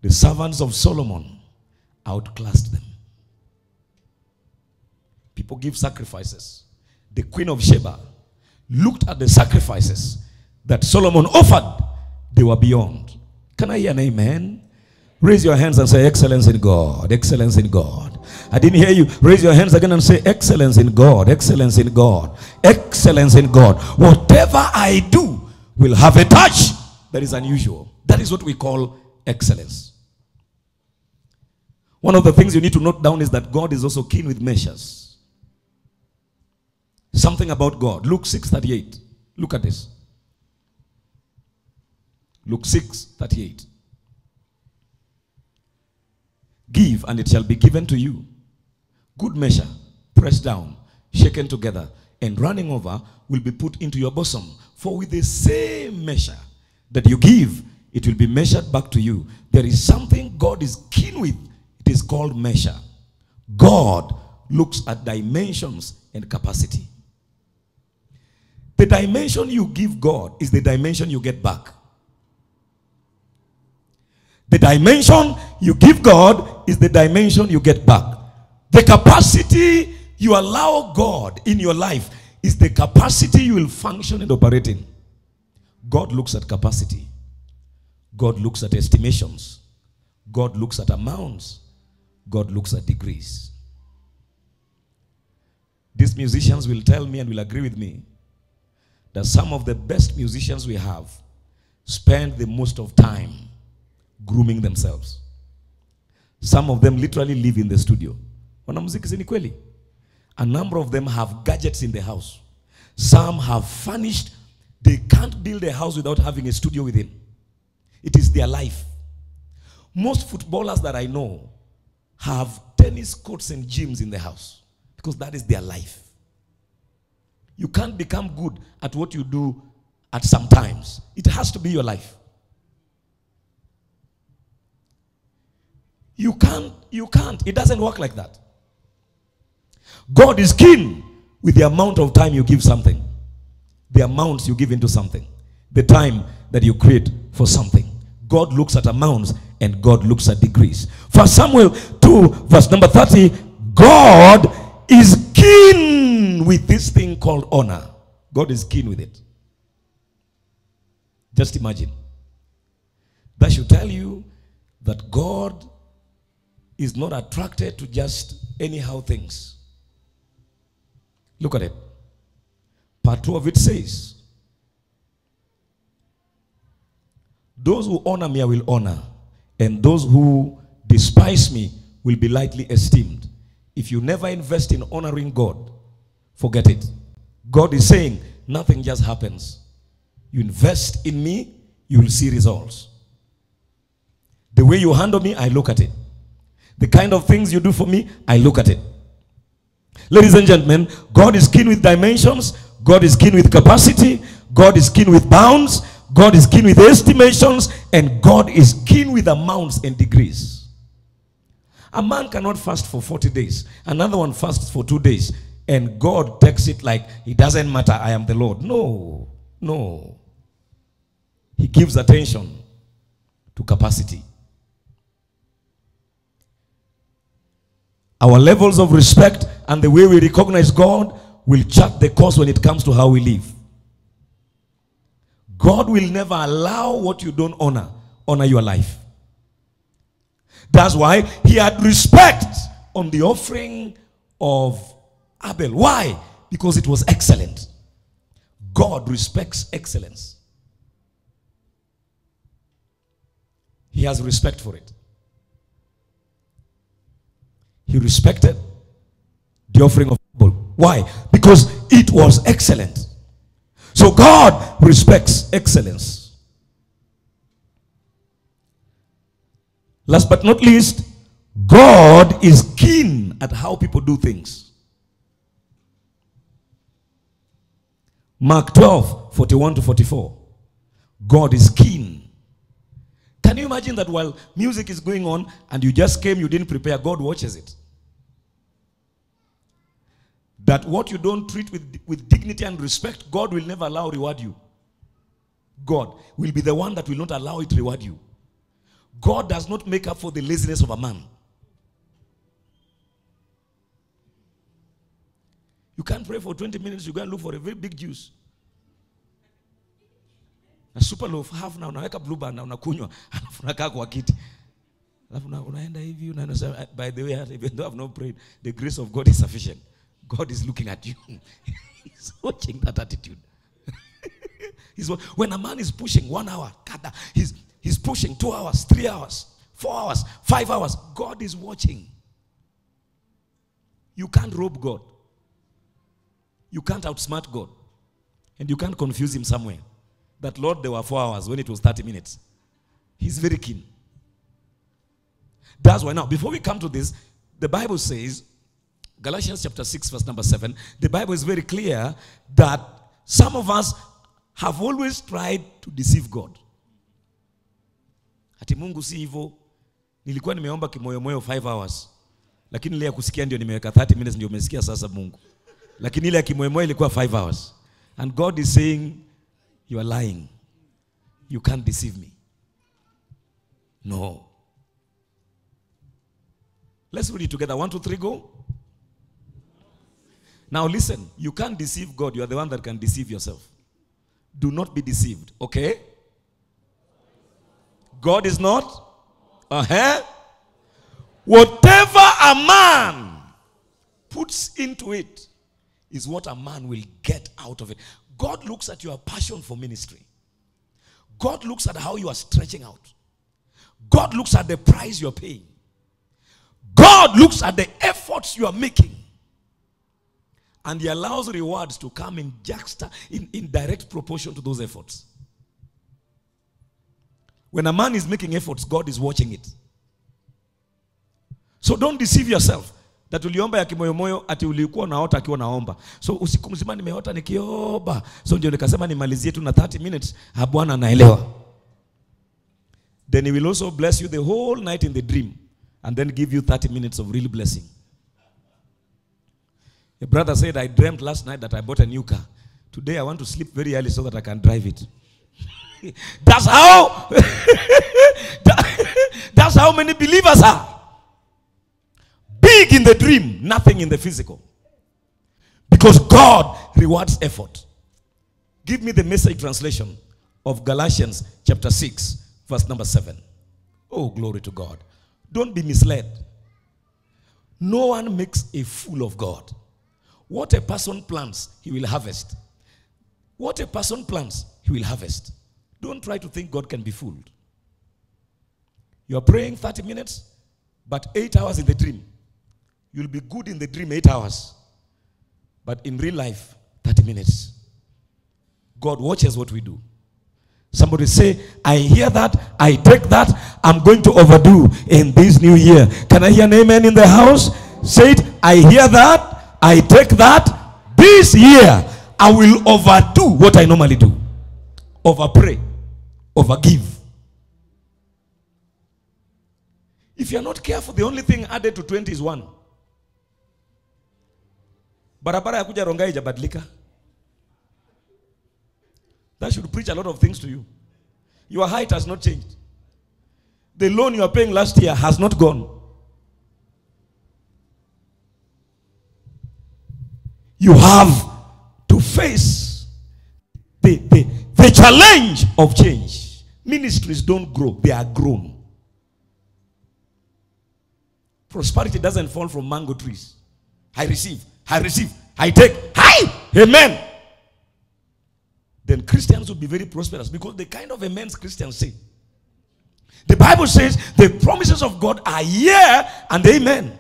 The servants of Solomon outclassed them. People give sacrifices. The queen of Sheba looked at the sacrifices that Solomon offered, they were beyond. Can I hear an amen? Raise your hands and say, Excellence in God, excellence in God. I didn't hear you. Raise your hands again and say, Excellence in God, excellence in God, excellence in God. Whatever I do will have a touch that is unusual. That is what we call excellence. One of the things you need to note down is that God is also keen with measures. Something about God. Luke 6:38. Look at this. Luke 6:38. Give and it shall be given to you. Good measure, pressed down, shaken together, and running over will be put into your bosom. For with the same measure that you give, it will be measured back to you. There is something God is keen with. It is called measure. God looks at dimensions and capacity. The dimension you give God is the dimension you get back. The dimension you give God is the dimension you get back. The capacity you allow God in your life is the capacity you will function and operate in. God looks at capacity. God looks at estimations. God looks at amounts. God looks at degrees. These musicians will tell me and will agree with me that some of the best musicians we have spend the most of time grooming themselves. Some of them literally live in the studio. A number of them have gadgets in the house. Some have furnished. They can't build a house without having a studio within. It is their life. Most footballers that I know have tennis courts and gyms in the house because that is their life. You can't become good at what you do at some times. It has to be your life. You can't, you can't. It doesn't work like that. God is keen with the amount of time you give something, the amounts you give into something, the time that you create for something. God looks at amounts and God looks at degrees. For Samuel 2, verse number 30, God is keen with this thing called honor. God is keen with it. Just imagine. That should tell you that God is not attracted to just anyhow things. Look at it. Part 2 of it says, Those who honor me, I will honor, and those who despise me will be lightly esteemed. If you never invest in honoring God, forget it. God is saying, nothing just happens. You invest in me, you will see results. The way you handle me, I look at it. The kind of things you do for me, I look at it. Ladies and gentlemen, God is keen with dimensions, God is keen with capacity, God is keen with bounds, God is keen with estimations, and God is keen with amounts and degrees. A man cannot fast for 40 days, another one fasts for two days, and God takes it like it doesn't matter, I am the Lord. No, no. He gives attention to capacity. Our levels of respect and the way we recognize God will chart the course when it comes to how we live. God will never allow what you don't honor, honor your life. That's why he had respect on the offering of Abel. Why? Because it was excellent. God respects excellence. he has respect for it. He respected the offering of. Why? Because it was excellent. So God respects excellence. Last but not least, God is keen at how people do things. Mark 12, 41 to 44. God is keen. Can you imagine that while music is going on and you just came, you didn't prepare, God watches it? That what you don't treat with, with dignity and respect, God will never allow reward you. God will be the one that will not allow it reward you. God does not make up for the laziness of a man. You can't pray for 20 minutes, you go and look for a very big juice. Super loaf half na unaweka blue band na unakunywa alafu unakaa kwa kiti. Alafu una- unaenda hivi una- unasema by the way even though I've not prayed the grace of God is sufficient. God is looking at you. He's watching that attitude. He's, when a man is pushing one hour, he's, he's pushing two hours, three hours, four hours, five hours. God is watching. You can't rob God. You can't outsmart God. And you can't confuse him somewhere. That Lord, there were four hours when it was 30 minutes. He's very keen. That's why now, before we come to this, the Bible says, Galatians chapter 6, verse number 7, the Bible is very clear that some of us have always tried to deceive God. Ati Mungu si hivo Nilikuwa nimeomba kimoyomoyo 5 hours. Lakini ile ya kusikia ndio nimeweka 30 minutes ndio umesikia sasa Mungu. Lakini ile ya kimoyomoyo ilikuwa 5 hours. And God is saying you are lying. You can't deceive me. No. Let's read it together. One, two, three, go. Now listen, you can't deceive God. You are the one that can deceive yourself. Do not be deceived, okay? God is not. Uh-huh. Whatever a man puts into it is what a man will get out of it. God looks at your passion for ministry. God looks at how you are stretching out. God looks at the price you're paying. God looks at the efforts you are making. And He allows rewards to come in juxta, in, in direct proportion to those efforts. When a man is making efforts, God is watching it. So don't deceive yourself that uliomba ya kimoyomoyo ati ulikuwa naota akiwa naomba. So usiku mzima nimeota nikiomba. So ndio nikasema nimalizie tu na 30 minutes. Bwana anaelewa. Then he will also bless you the whole night in the dream and then give you 30 minutes of real blessing. A brother said, I dreamt last night that I bought a new car. Today I want to sleep very early so that I can drive it. That's how that's how many believers are. Big in the dream, nothing in the physical. Because God rewards effort. Give me the message translation of Galatians chapter 6, verse number 7. Oh, glory to God. Don't be misled. No one makes a fool of God. What a person plants, he will harvest. What a person plants, he will harvest. Don't try to think God can be fooled. You are praying 30 minutes, but 8 hours in the dream. You'll be good in the dream 8 hours, but in real life, 30 minutes. God watches what we do. Somebody say, I hear that, I take that, I'm going to overdo in this new year. Can I hear an amen in the house? Say it, I hear that, I take that. This year, I will overdo what I normally do. Over pray, over give. If you're not careful, the only thing added to 20 is one. Barabara. That should preach a lot of things to you. Your height has not changed. The loan you are paying last year has not gone. You have to face the, the, the challenge of change. Ministries don't grow, they are grown. Prosperity doesn't fall from mango trees. I receive, I receive, I take, hi, amen. Then Christians will be very prosperous because the kind of amens Christians say The Bible says the promises of God are yeah and amen.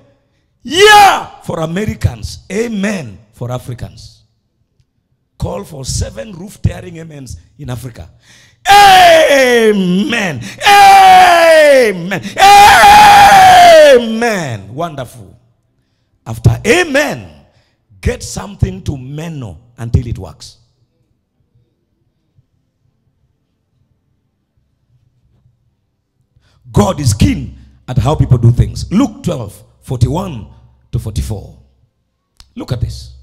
Yeah for Americans, amen for Africans. Call for seven roof tearing amens in Africa. Amen. Amen. Amen. Wonderful. After amen, get something to meno until it works. God is keen at how people do things. Luke 12, 41 to 44. Look at this.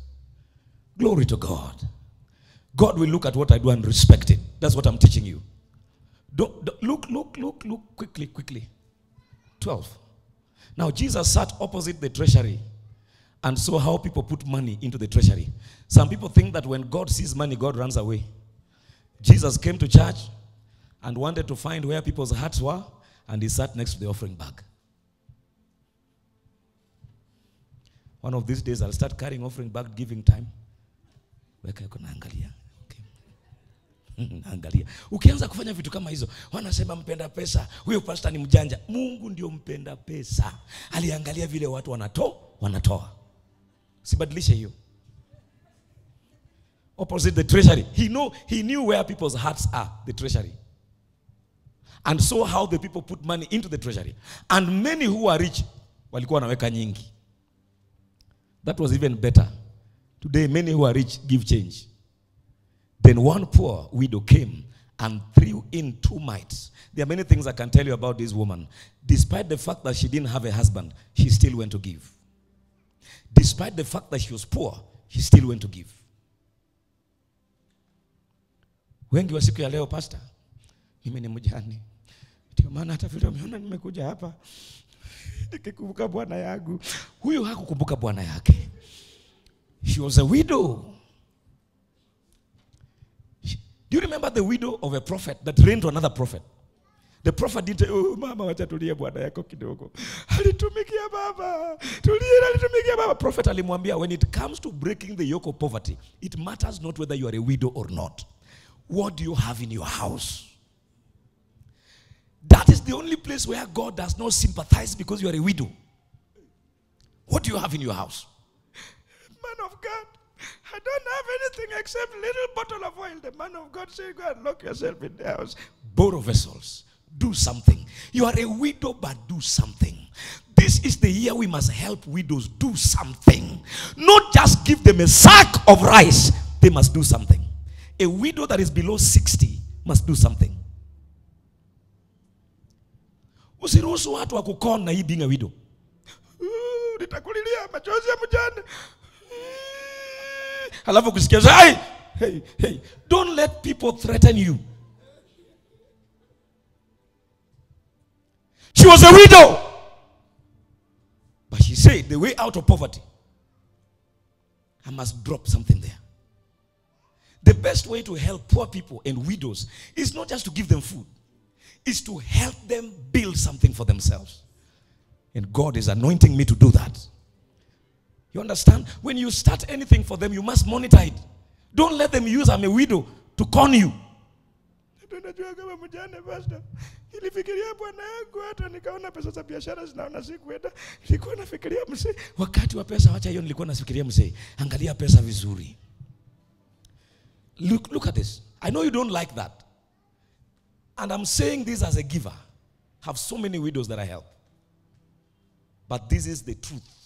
Glory to God. God will look at what I do and respect it. That's what I'm teaching you. Don't, don't- look, look, look, look quickly, quickly. 12. Now, Jesus sat opposite the treasury and saw how people put money into the treasury. Some people think that when God sees money, God runs away. Jesus came to church and wanted to find where people's hearts were, and he sat next to the offering bag. One of these days, I'll start carrying offering bag, giving time. Weka yako naangalia. Angalia. Ukianza kufanya vitu kama hizo, wanasema mpenda pesa, huyo pasta ni mjanja. Mungu ndio mpenda pesa. Aliangalia vile watu wanato, wanatoa. Sibadilishe hiyo. Opposite the treasury. He know he knew where people's hearts are, the treasury. And so how the people put money into the treasury. And many who are rich walikuwa wanaweka nyingi. That was even better. Today, many who are rich give change. Then one poor widow came and threw in two mites. There are many things I can tell you about this woman. Despite the fact that she didn't have a husband, she still went to give. Despite the fact that she was poor, she still went to give. Wengi wa siku ya leo, pastor, mimi ni mjane, ndio maana hata vile umeona nimekuja hapa nikikumbuka bwana yangu. Huyu hakukumbuka bwana yake. She was a widow. She- Do you remember the widow of a prophet that reigned another prophet? The prophet didn't oh, mama wacha tulie bwana yako kidogo. Alitumikia baba. Alitumikia baba. Prophet alimwambia when it comes to breaking the yoke of poverty, it matters not whether you are a widow or not. What do you have in your house? That is the only place where God does not sympathize because you are a widow. What do you have in your house? Man of God, I don't have anything except little bottle of oil. The man of God said, Go and lock yourself in the house. Borrow vessels. Do something. You are a widow, but do something. This is the year we must help widows do something. Not just give them a sack of rice. They must do something. A widow that is below 60 must do something. Usiruhusu watu wakukona hii being a widow. Nitakulilia machozi ya mjane. Halafu kusikia hey, hey, hey. Don't let people threaten you. She was a widow. But she said the way out of poverty, I must drop something there. The best way to help poor people and widows is not just to give them food, it's to help them build something for themselves. And God is anointing me to do that. You understand? When you start anything for them, you must monitor it. Don't let them use I'm a widow to con you. Nilifikiria bwana yangu hata nikaona pesa za biashara zinaona sikuenda. Nilikuwa nafikiria mzee, wakati wa pesa, wacha hiyo, nilikuwa nafikiria mzee, angalia pesa vizuri. Look, look at this. I know you don't like that. And I'm saying this as a giver. Have so many widows that I help. But this is the truth.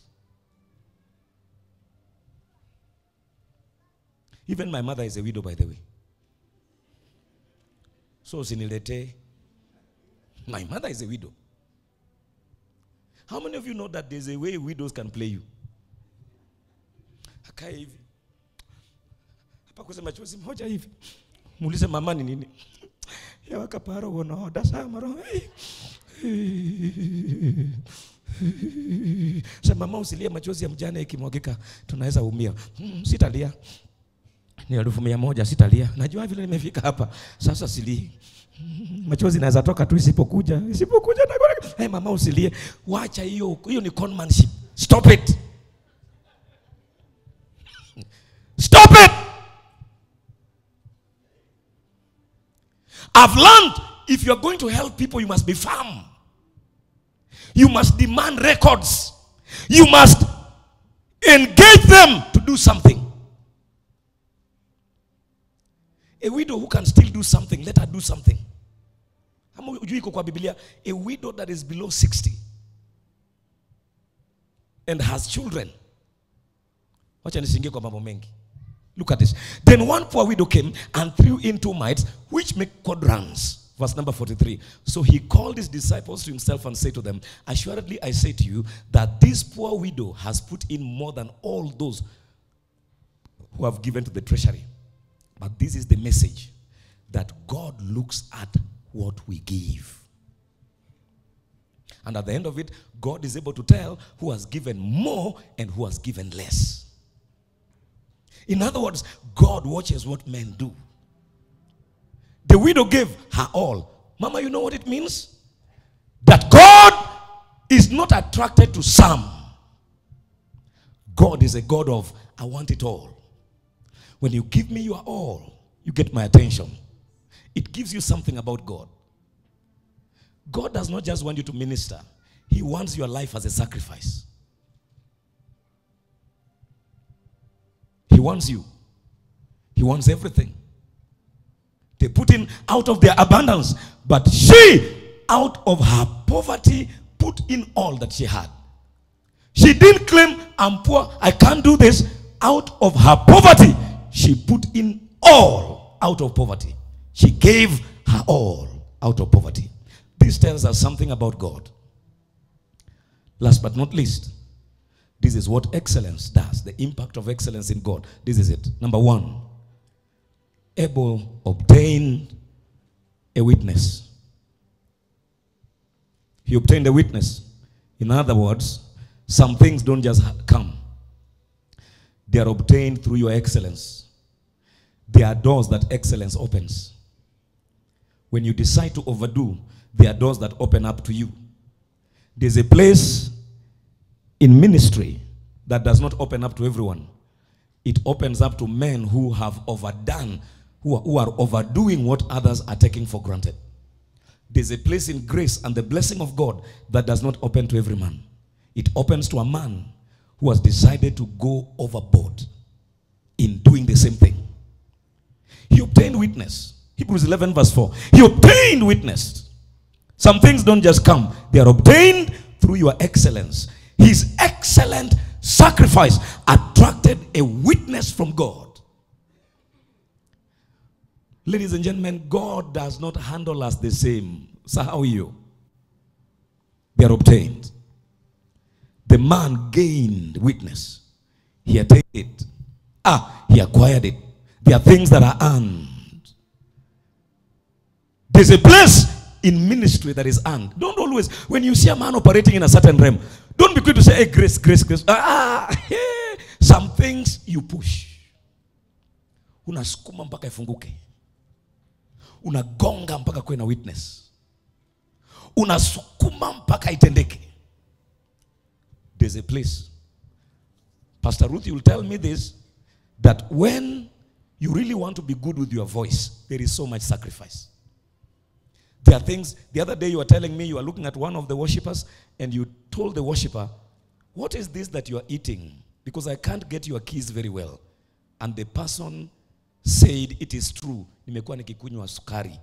Even my mother is a widow, by the way. So Zinilete, My mother is a widow. How many of you know that there's a way widows can play you? Hivi. Hapa kusema chozi moja hivi. Muulize mama ni nini? Ya wono dasa maro. Mama usilie machozi ya mjane ikimwagika tunaweza umia. Hmm, sitalia. Ni elfu mia moja sitalia. Najua vile nimefika hapa. Sasa silii. Machozi naweza toka tu isipokuja. Isipokuja na hey, mama usilie. Wacha hiyo hiyo ni conmanship. Stop it. Stop it. I've learned if you are going to help people, you must be firm. You must demand records. You must engage them to do something. A widow who can still do something, let her do something. A widow that is below 60 and has children. Look at this. Then one poor widow came and threw in two mites, which make quadrans. Verse number 43. So he called his disciples to himself and said to them, Assuredly I say to you that this poor widow has put in more than all those who have given to the treasury. But this is the message that God looks at what we give. And at the end of it, God is able to tell who has given more and who has given less. In other words, God watches what men do. The widow gave her all. Mama, you know what it means? That God is not attracted to some. God is a God of, I want it all. When you give me your all, you get my attention. It gives you something about God. God does not just want you to minister, He wants your life as a sacrifice. He wants you, He wants everything. They put in out of their abundance, but she, out of her poverty, put in all that she had. She didn't claim, I'm poor, I can't do this. Out of her poverty, she put in all out of poverty. She gave her all out of poverty. This tells us something about God. Last but not least, this is what excellence does the impact of excellence in God. This is it. Number one, Abel obtained a witness. He obtained a witness. In other words, some things don't just come, they are obtained through your excellence. There are doors that excellence opens. When you decide to overdo, there are doors that open up to you. There's a place in ministry that does not open up to everyone. It opens up to men who have overdone, who are, who are overdoing what others are taking for granted. There's a place in grace and the blessing of God that does not open to every man. It opens to a man who has decided to go overboard in doing the same thing. He obtained witness. Hebrews 11, verse 4. He obtained witness. Some things don't just come, they are obtained through your excellence. His excellent sacrifice attracted a witness from God. Ladies and gentlemen, God does not handle us the same. So, how are you? They are obtained. The man gained witness. He attained it. Ah, he acquired it. There are things that are earned. There's a place in ministry that is earned. Don't always, when you see a man operating in a certain realm, don't be quick to say, hey, grace, grace, grace. Ah, hey. Some things you push. Unasukuma mpaka ifunguke. Unagonga mpaka kuwe na witness. Unasukuma mpaka itendeke. There's a place. Pastor Ruth, you'll tell me this that when you really want to be good with your voice, there is so much sacrifice. There are things, the other day you were telling me, you were looking at one of the worshippers and you told the worshipper, What is this that you are eating? Because I can't get your keys very well. And the person said, It is true. Nimekuwa sukari.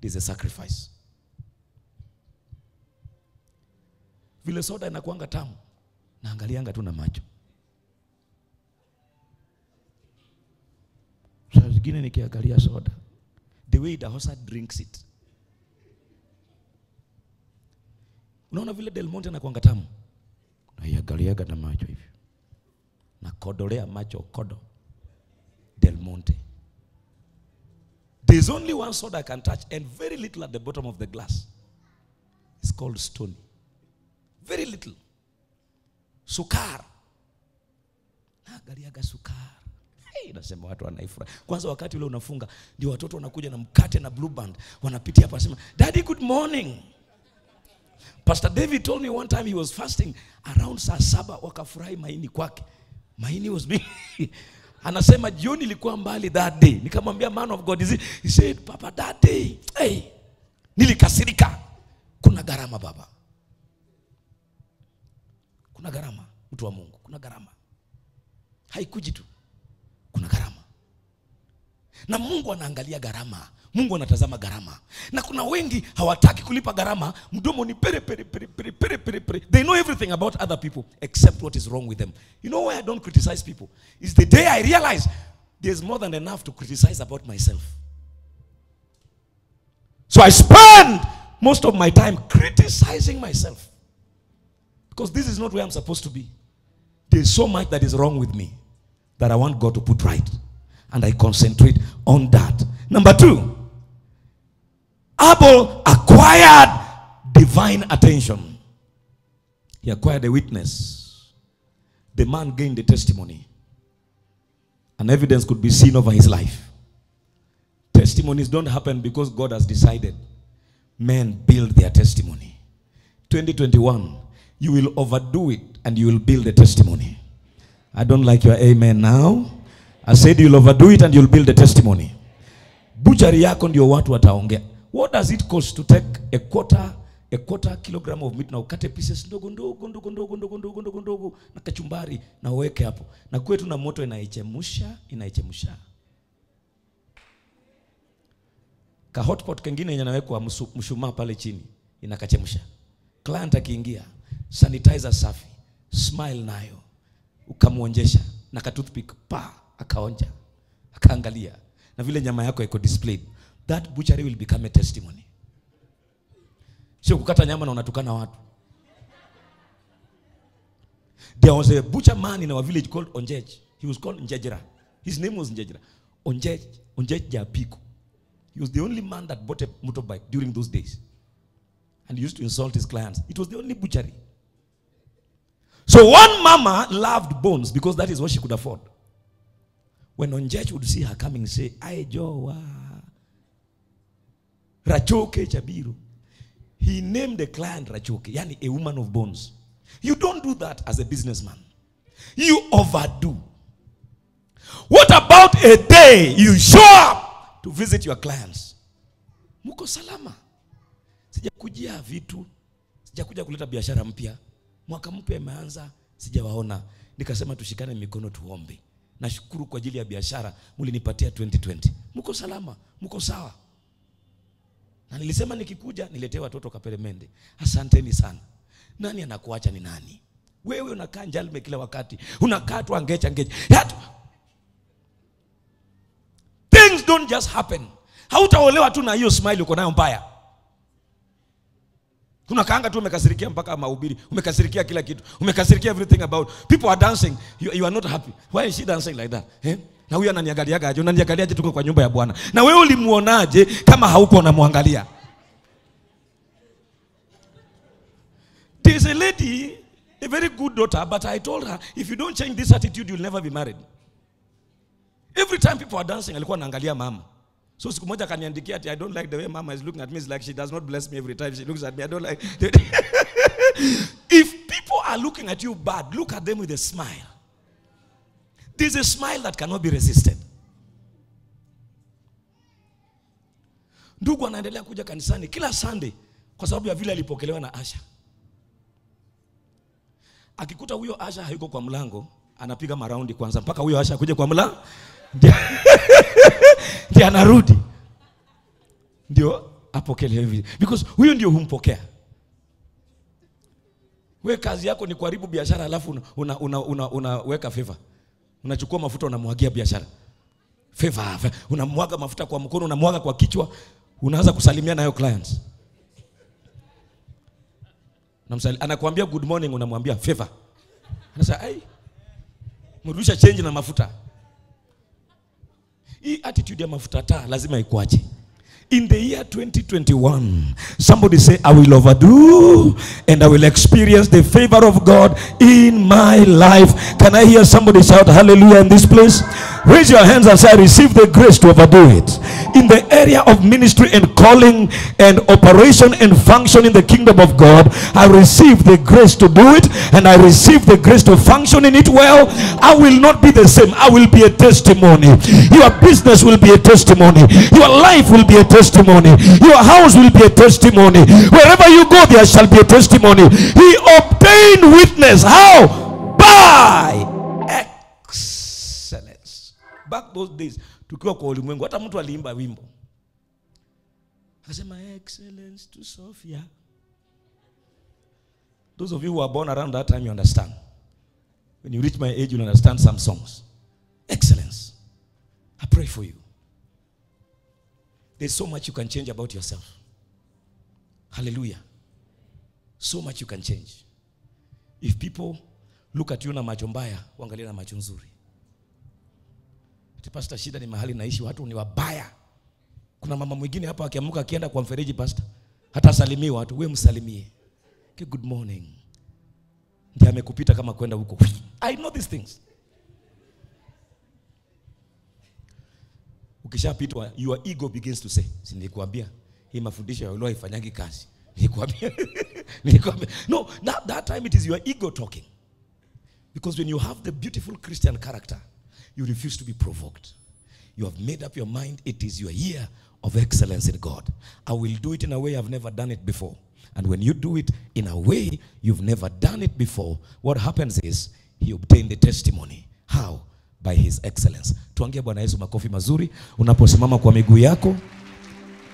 There's a sacrifice. Vile soda inakuanga tamu, naangalianga tu na macho. Saa zingine nikiangalia soda, the way Dahosa drinks it. Unaona vile Del Monte anakuanga tamu, naiangaliaga na macho hivi, nakodolea macho kodo Del Monte. There's only one soda I can touch and very little at the bottom of the glass. It's called stone. Very little. Sukar. Naangaliaga sukar. Hey, nasema watu wanaifurahi. Kwanza wakati ule unafunga ndio watoto wanakuja na mkate na blue band wanapitia hapa wanasema, "Daddy, good morning." Pastor David told me one time he was fasting around saa saba wakafurahi maini kwake. Maini was me anasema jioni ilikuwa mbali that day nikamwambia man of god is it? he said papa that day hey, nilikasirika kuna gharama baba kuna gharama mtu wa mungu kuna gharama. Haikuji tu kuna gharama. Na mungu anaangalia gharama mungu anatazama gharama. Na kuna wengi hawataki kulipa gharama mdomo ni pere pere pere pere pere pere pere. They know everything about other people except what is wrong with them. You know why i don't criticize people? Is the day i realize there's more than enough to criticize about myself. So i spend most of my time criticizing myself because this is not where i'm supposed to be there's so much that is wrong with me that I want God to put right. And I concentrate on that. Number two, Abel acquired divine attention. He acquired a witness. The man gained a testimony. And evidence could be seen over his life. Testimonies don't happen because God has decided. Men build their testimony. 2021, you will overdo it and you will build a testimony. I don't like your amen now. I said you'll overdo it and you'll build a testimony. Butchery yako ndio watu wataongea. What does it cost to take a quarter a quarter kilogram of meat na ukate pieces ndogo ndogo ndogo ndogo ndogo ndogo ndogo ndogo na kachumbari na uweke hapo. Na kwetu na moto inaichemusha, inaichemusha. Ka hotpot kengine yenye nawekwa mshumaa pale chini inakachemsha. Client akiingia, sanitizer safi, smile nayo ukamwonjesha na ka toothpick pa akaonja akaangalia. Na vile nyama yako iko displayed that butchery will become a testimony. Sio kukata nyama na unatukana watu. There was a butcher man in our village called onjej he was called njejera his name was njejera onjej onjej Japiku. he was the only man that bought a motorbike during those days. And he used to insult his clients. It was the only butchery So one mama loved bones because that is what she could afford. When Onjech would see her coming, say, "I Joa Rachoke Chabiru." He named a client Rachoke, yani a woman of bones. You don't do that as a businessman. You overdo. What about a day you show up to visit your clients? Muko salama. Sijakujia vitu, sijakuja kuleta biashara mpya. Mwaka mpya imeanza, sijawaona. Nikasema tushikane mikono tuombe. Nashukuru kwa ajili ya biashara mlinipatia 2020. Mko salama, mko sawa. Na nilisema nikikuja niletee watoto kaperemende. Asanteni sana. Nani anakuacha ni nani? Wewe unakaa Njalme kila wakati, unakaa tu angecha ngecha. Things don't just happen. Hautaolewa tu na hiyo smile uko nayo mbaya. Unakaanga tu umekasirikia mpaka mahubiri, umekasirikia kila kitu, umekasirikia everything about. People are dancing, you, you are not happy. Why is she dancing like that? Eh? Na huyu ananiangaliaga aje? Unaniangaliaje tuko kwa nyumba ya Bwana? Na wewe ulimuonaje kama hauko unamwangalia? There's lady, a very good daughter, but I told her, if you don't change this attitude, you'll never be married. Every time people are dancing, alikuwa anaangalia mama. So siku moja akaniandikia ati I don't like the way mama is looking at me. It's like she does not bless me every time she looks at me. I don't like. if people are looking at you bad, look at them with a smile. There's a smile that cannot be resisted. Ndugu anaendelea kuja kanisani kila Sunday kwa sababu ya vile alipokelewa na Asha. Akikuta huyo Asha hayuko kwa mlango, anapiga maraundi kwanza mpaka huyo Asha akuje kwa mlango. Ndio anarudi. Ndio apokelewe hivi. Because huyo ndio humpokea. We kazi yako ni kuharibu biashara alafu unaweka una, una, una, una favor. Unachukua mafuta unamwagia biashara. Favor. Unamwaga mafuta kwa mkono, unamwaga kwa kichwa, unaanza kusalimia nayo clients. Namsali, anakuambia good morning, unamwambia favor. Anasema ai, mrudisha change na mafuta. Hii attitude ya mafuta taa lazima ikuache. In the year 2021, somebody say, I will overdo and I will experience the favor of God in my life. Can I hear somebody shout hallelujah in this place? Raise your hands and say, I receive the grace to overdo it. In the area of ministry and calling and operation and function in the kingdom of God, I receive the grace to do it and I receive the grace to function in it well. I will not be the same. I will be a testimony. Your business will be a testimony. Your life will be a testimony. Your house will be a testimony. Wherever you go, there shall be a testimony. He obtained witness. How? By excellence. Back those days, tukiwa kwa ulimwengu, hata mtu aliimba wimbo akasema excellence to Sophia. Those of you who are born around that time, you understand. When you reach my age, you'll understand some songs. Excellence. I pray for you. There's so much you can change about yourself. Hallelujah. So much you can change. If people look at you na macho mbaya, uangalie na macho nzuri. Ati pastor, shida ni mahali naishi, watu ni wabaya. Kuna mama mwingine hapa akiamuka akienda kwa mfereji pastor, hata salimii watu, wewe msalimie. Okay, good morning. Ndiye amekupita kama kwenda huko. I know these things. Ukishapitwa your ego begins to say, si nilikuambia hii mafundisho ya Ulaya ifanyagi kazi. Nilikuambia. nilikuambia. No, that, that time it is your ego talking. Because when you have the beautiful Christian character, you refuse to be provoked. You have made up your mind, it is your year of excellence in God. I will do it in a way I've never done it before. And when you do it in a way you've never done it before, what happens is he obtained the testimony. How? By his excellence. tuangia Bwana Yesu makofi mazuri unaposimama kwa miguu yako.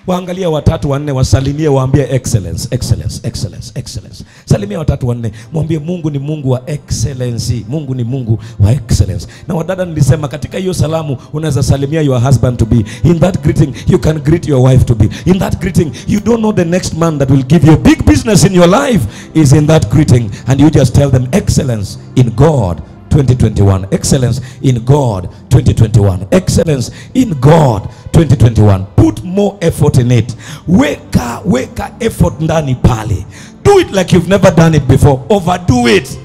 Waangalia watatu wanne, wasalimie, waambie excellence, excellence, excellence, excellence. Salimia watatu wanne, mwambie Mungu ni Mungu wa excellence, Mungu ni Mungu wa excellence. Na wadada, nilisema katika hiyo salamu unaweza salimia your husband to be. In that greeting you can greet your wife to be. In that greeting you don't know the next man that will give you a big business in your life is in that greeting and you just tell them excellence in God 2021 excellence in god 2021 excellence in god 2021 put more effort in it. Weka weka effort ndani pale. Do it like you've never done it before. Overdo it.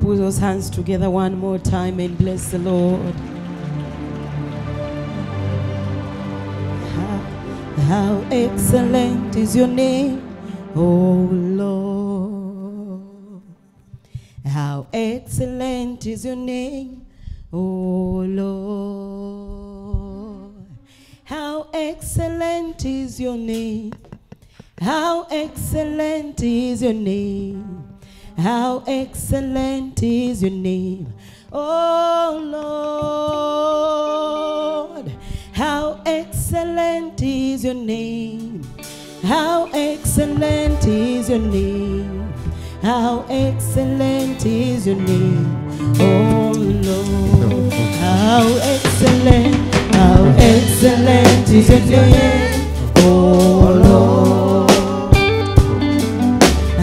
Put those hands together one more time and bless the Lord. How, how excellent is your name, oh Lord. How excellent is your name, O Lord. How excellent is your name. How excellent is your name. How excellent is your name, oh Lord. How excellent is your name. How excellent is your name. How excellent is your name, oh Lord. How excellent, how excellent is your name, oh Lord.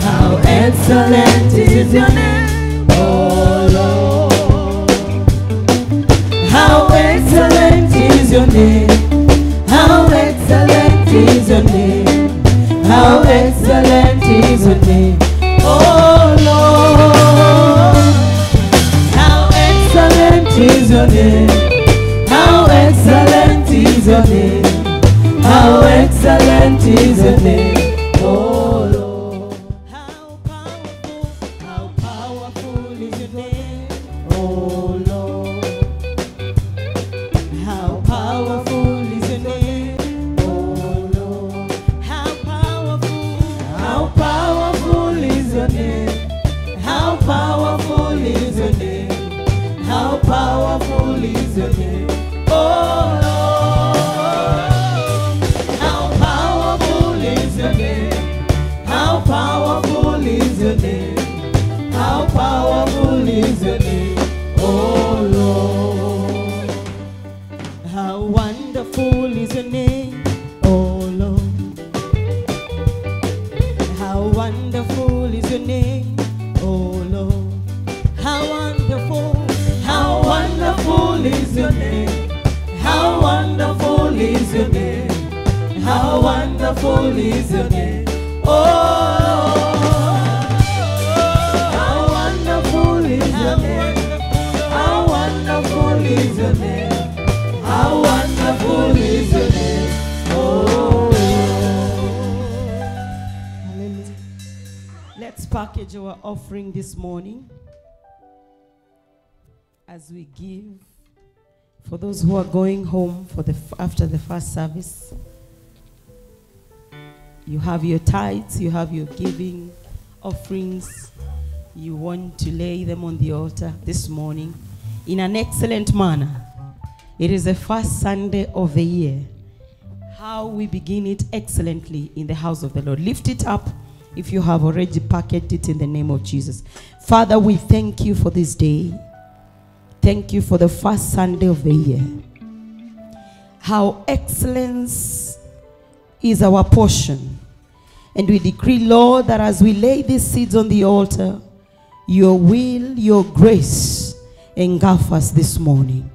How excellent is your name, oh Lord. How excellent is your name. How excellent is your name. How excellent is your name, oh Lord. How excellent is your name. How excellent is your name. How excellent is your name, wonderful is your name. Oh, how wonderful is your name. How wonderful is your name. How wonderful is your name. Oh, hallelujah. Let's package our offering this morning as we give. For those who are going home for the after the first service, you have your tithes, you have your giving offerings. You want to lay them on the altar this morning in an excellent manner. It is the first Sunday of the year. How we begin it excellently in the house of the Lord. Lift it up if you have already packaged it in the name of Jesus. Father, we thank you for this day. Thank you for the first Sunday of the year. How excellence is our portion. And we decree, Lord, that as we lay these seeds on the altar, your will, your grace engulf us this morning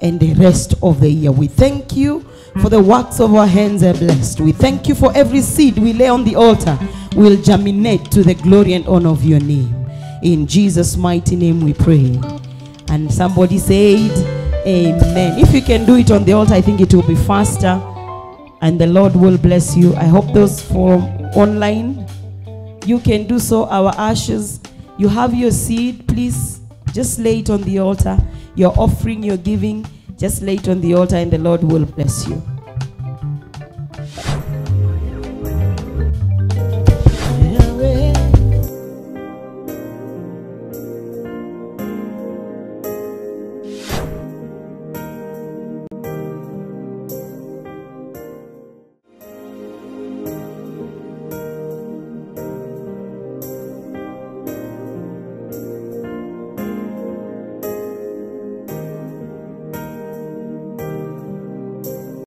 and the rest of the year. We thank you for the works of our hands are blessed. We thank you for every seed we lay on the altar will germinate to the glory and honor of your name. In Jesus' mighty name we pray. And somebody said, Amen. If you can do it on the altar, I think it will be faster and the Lord will bless you. I hope those for online, you can do so. Our ashes, you have your seed, please just lay it on the altar. Your offering, your giving, just lay it on the altar, and the Lord will bless you.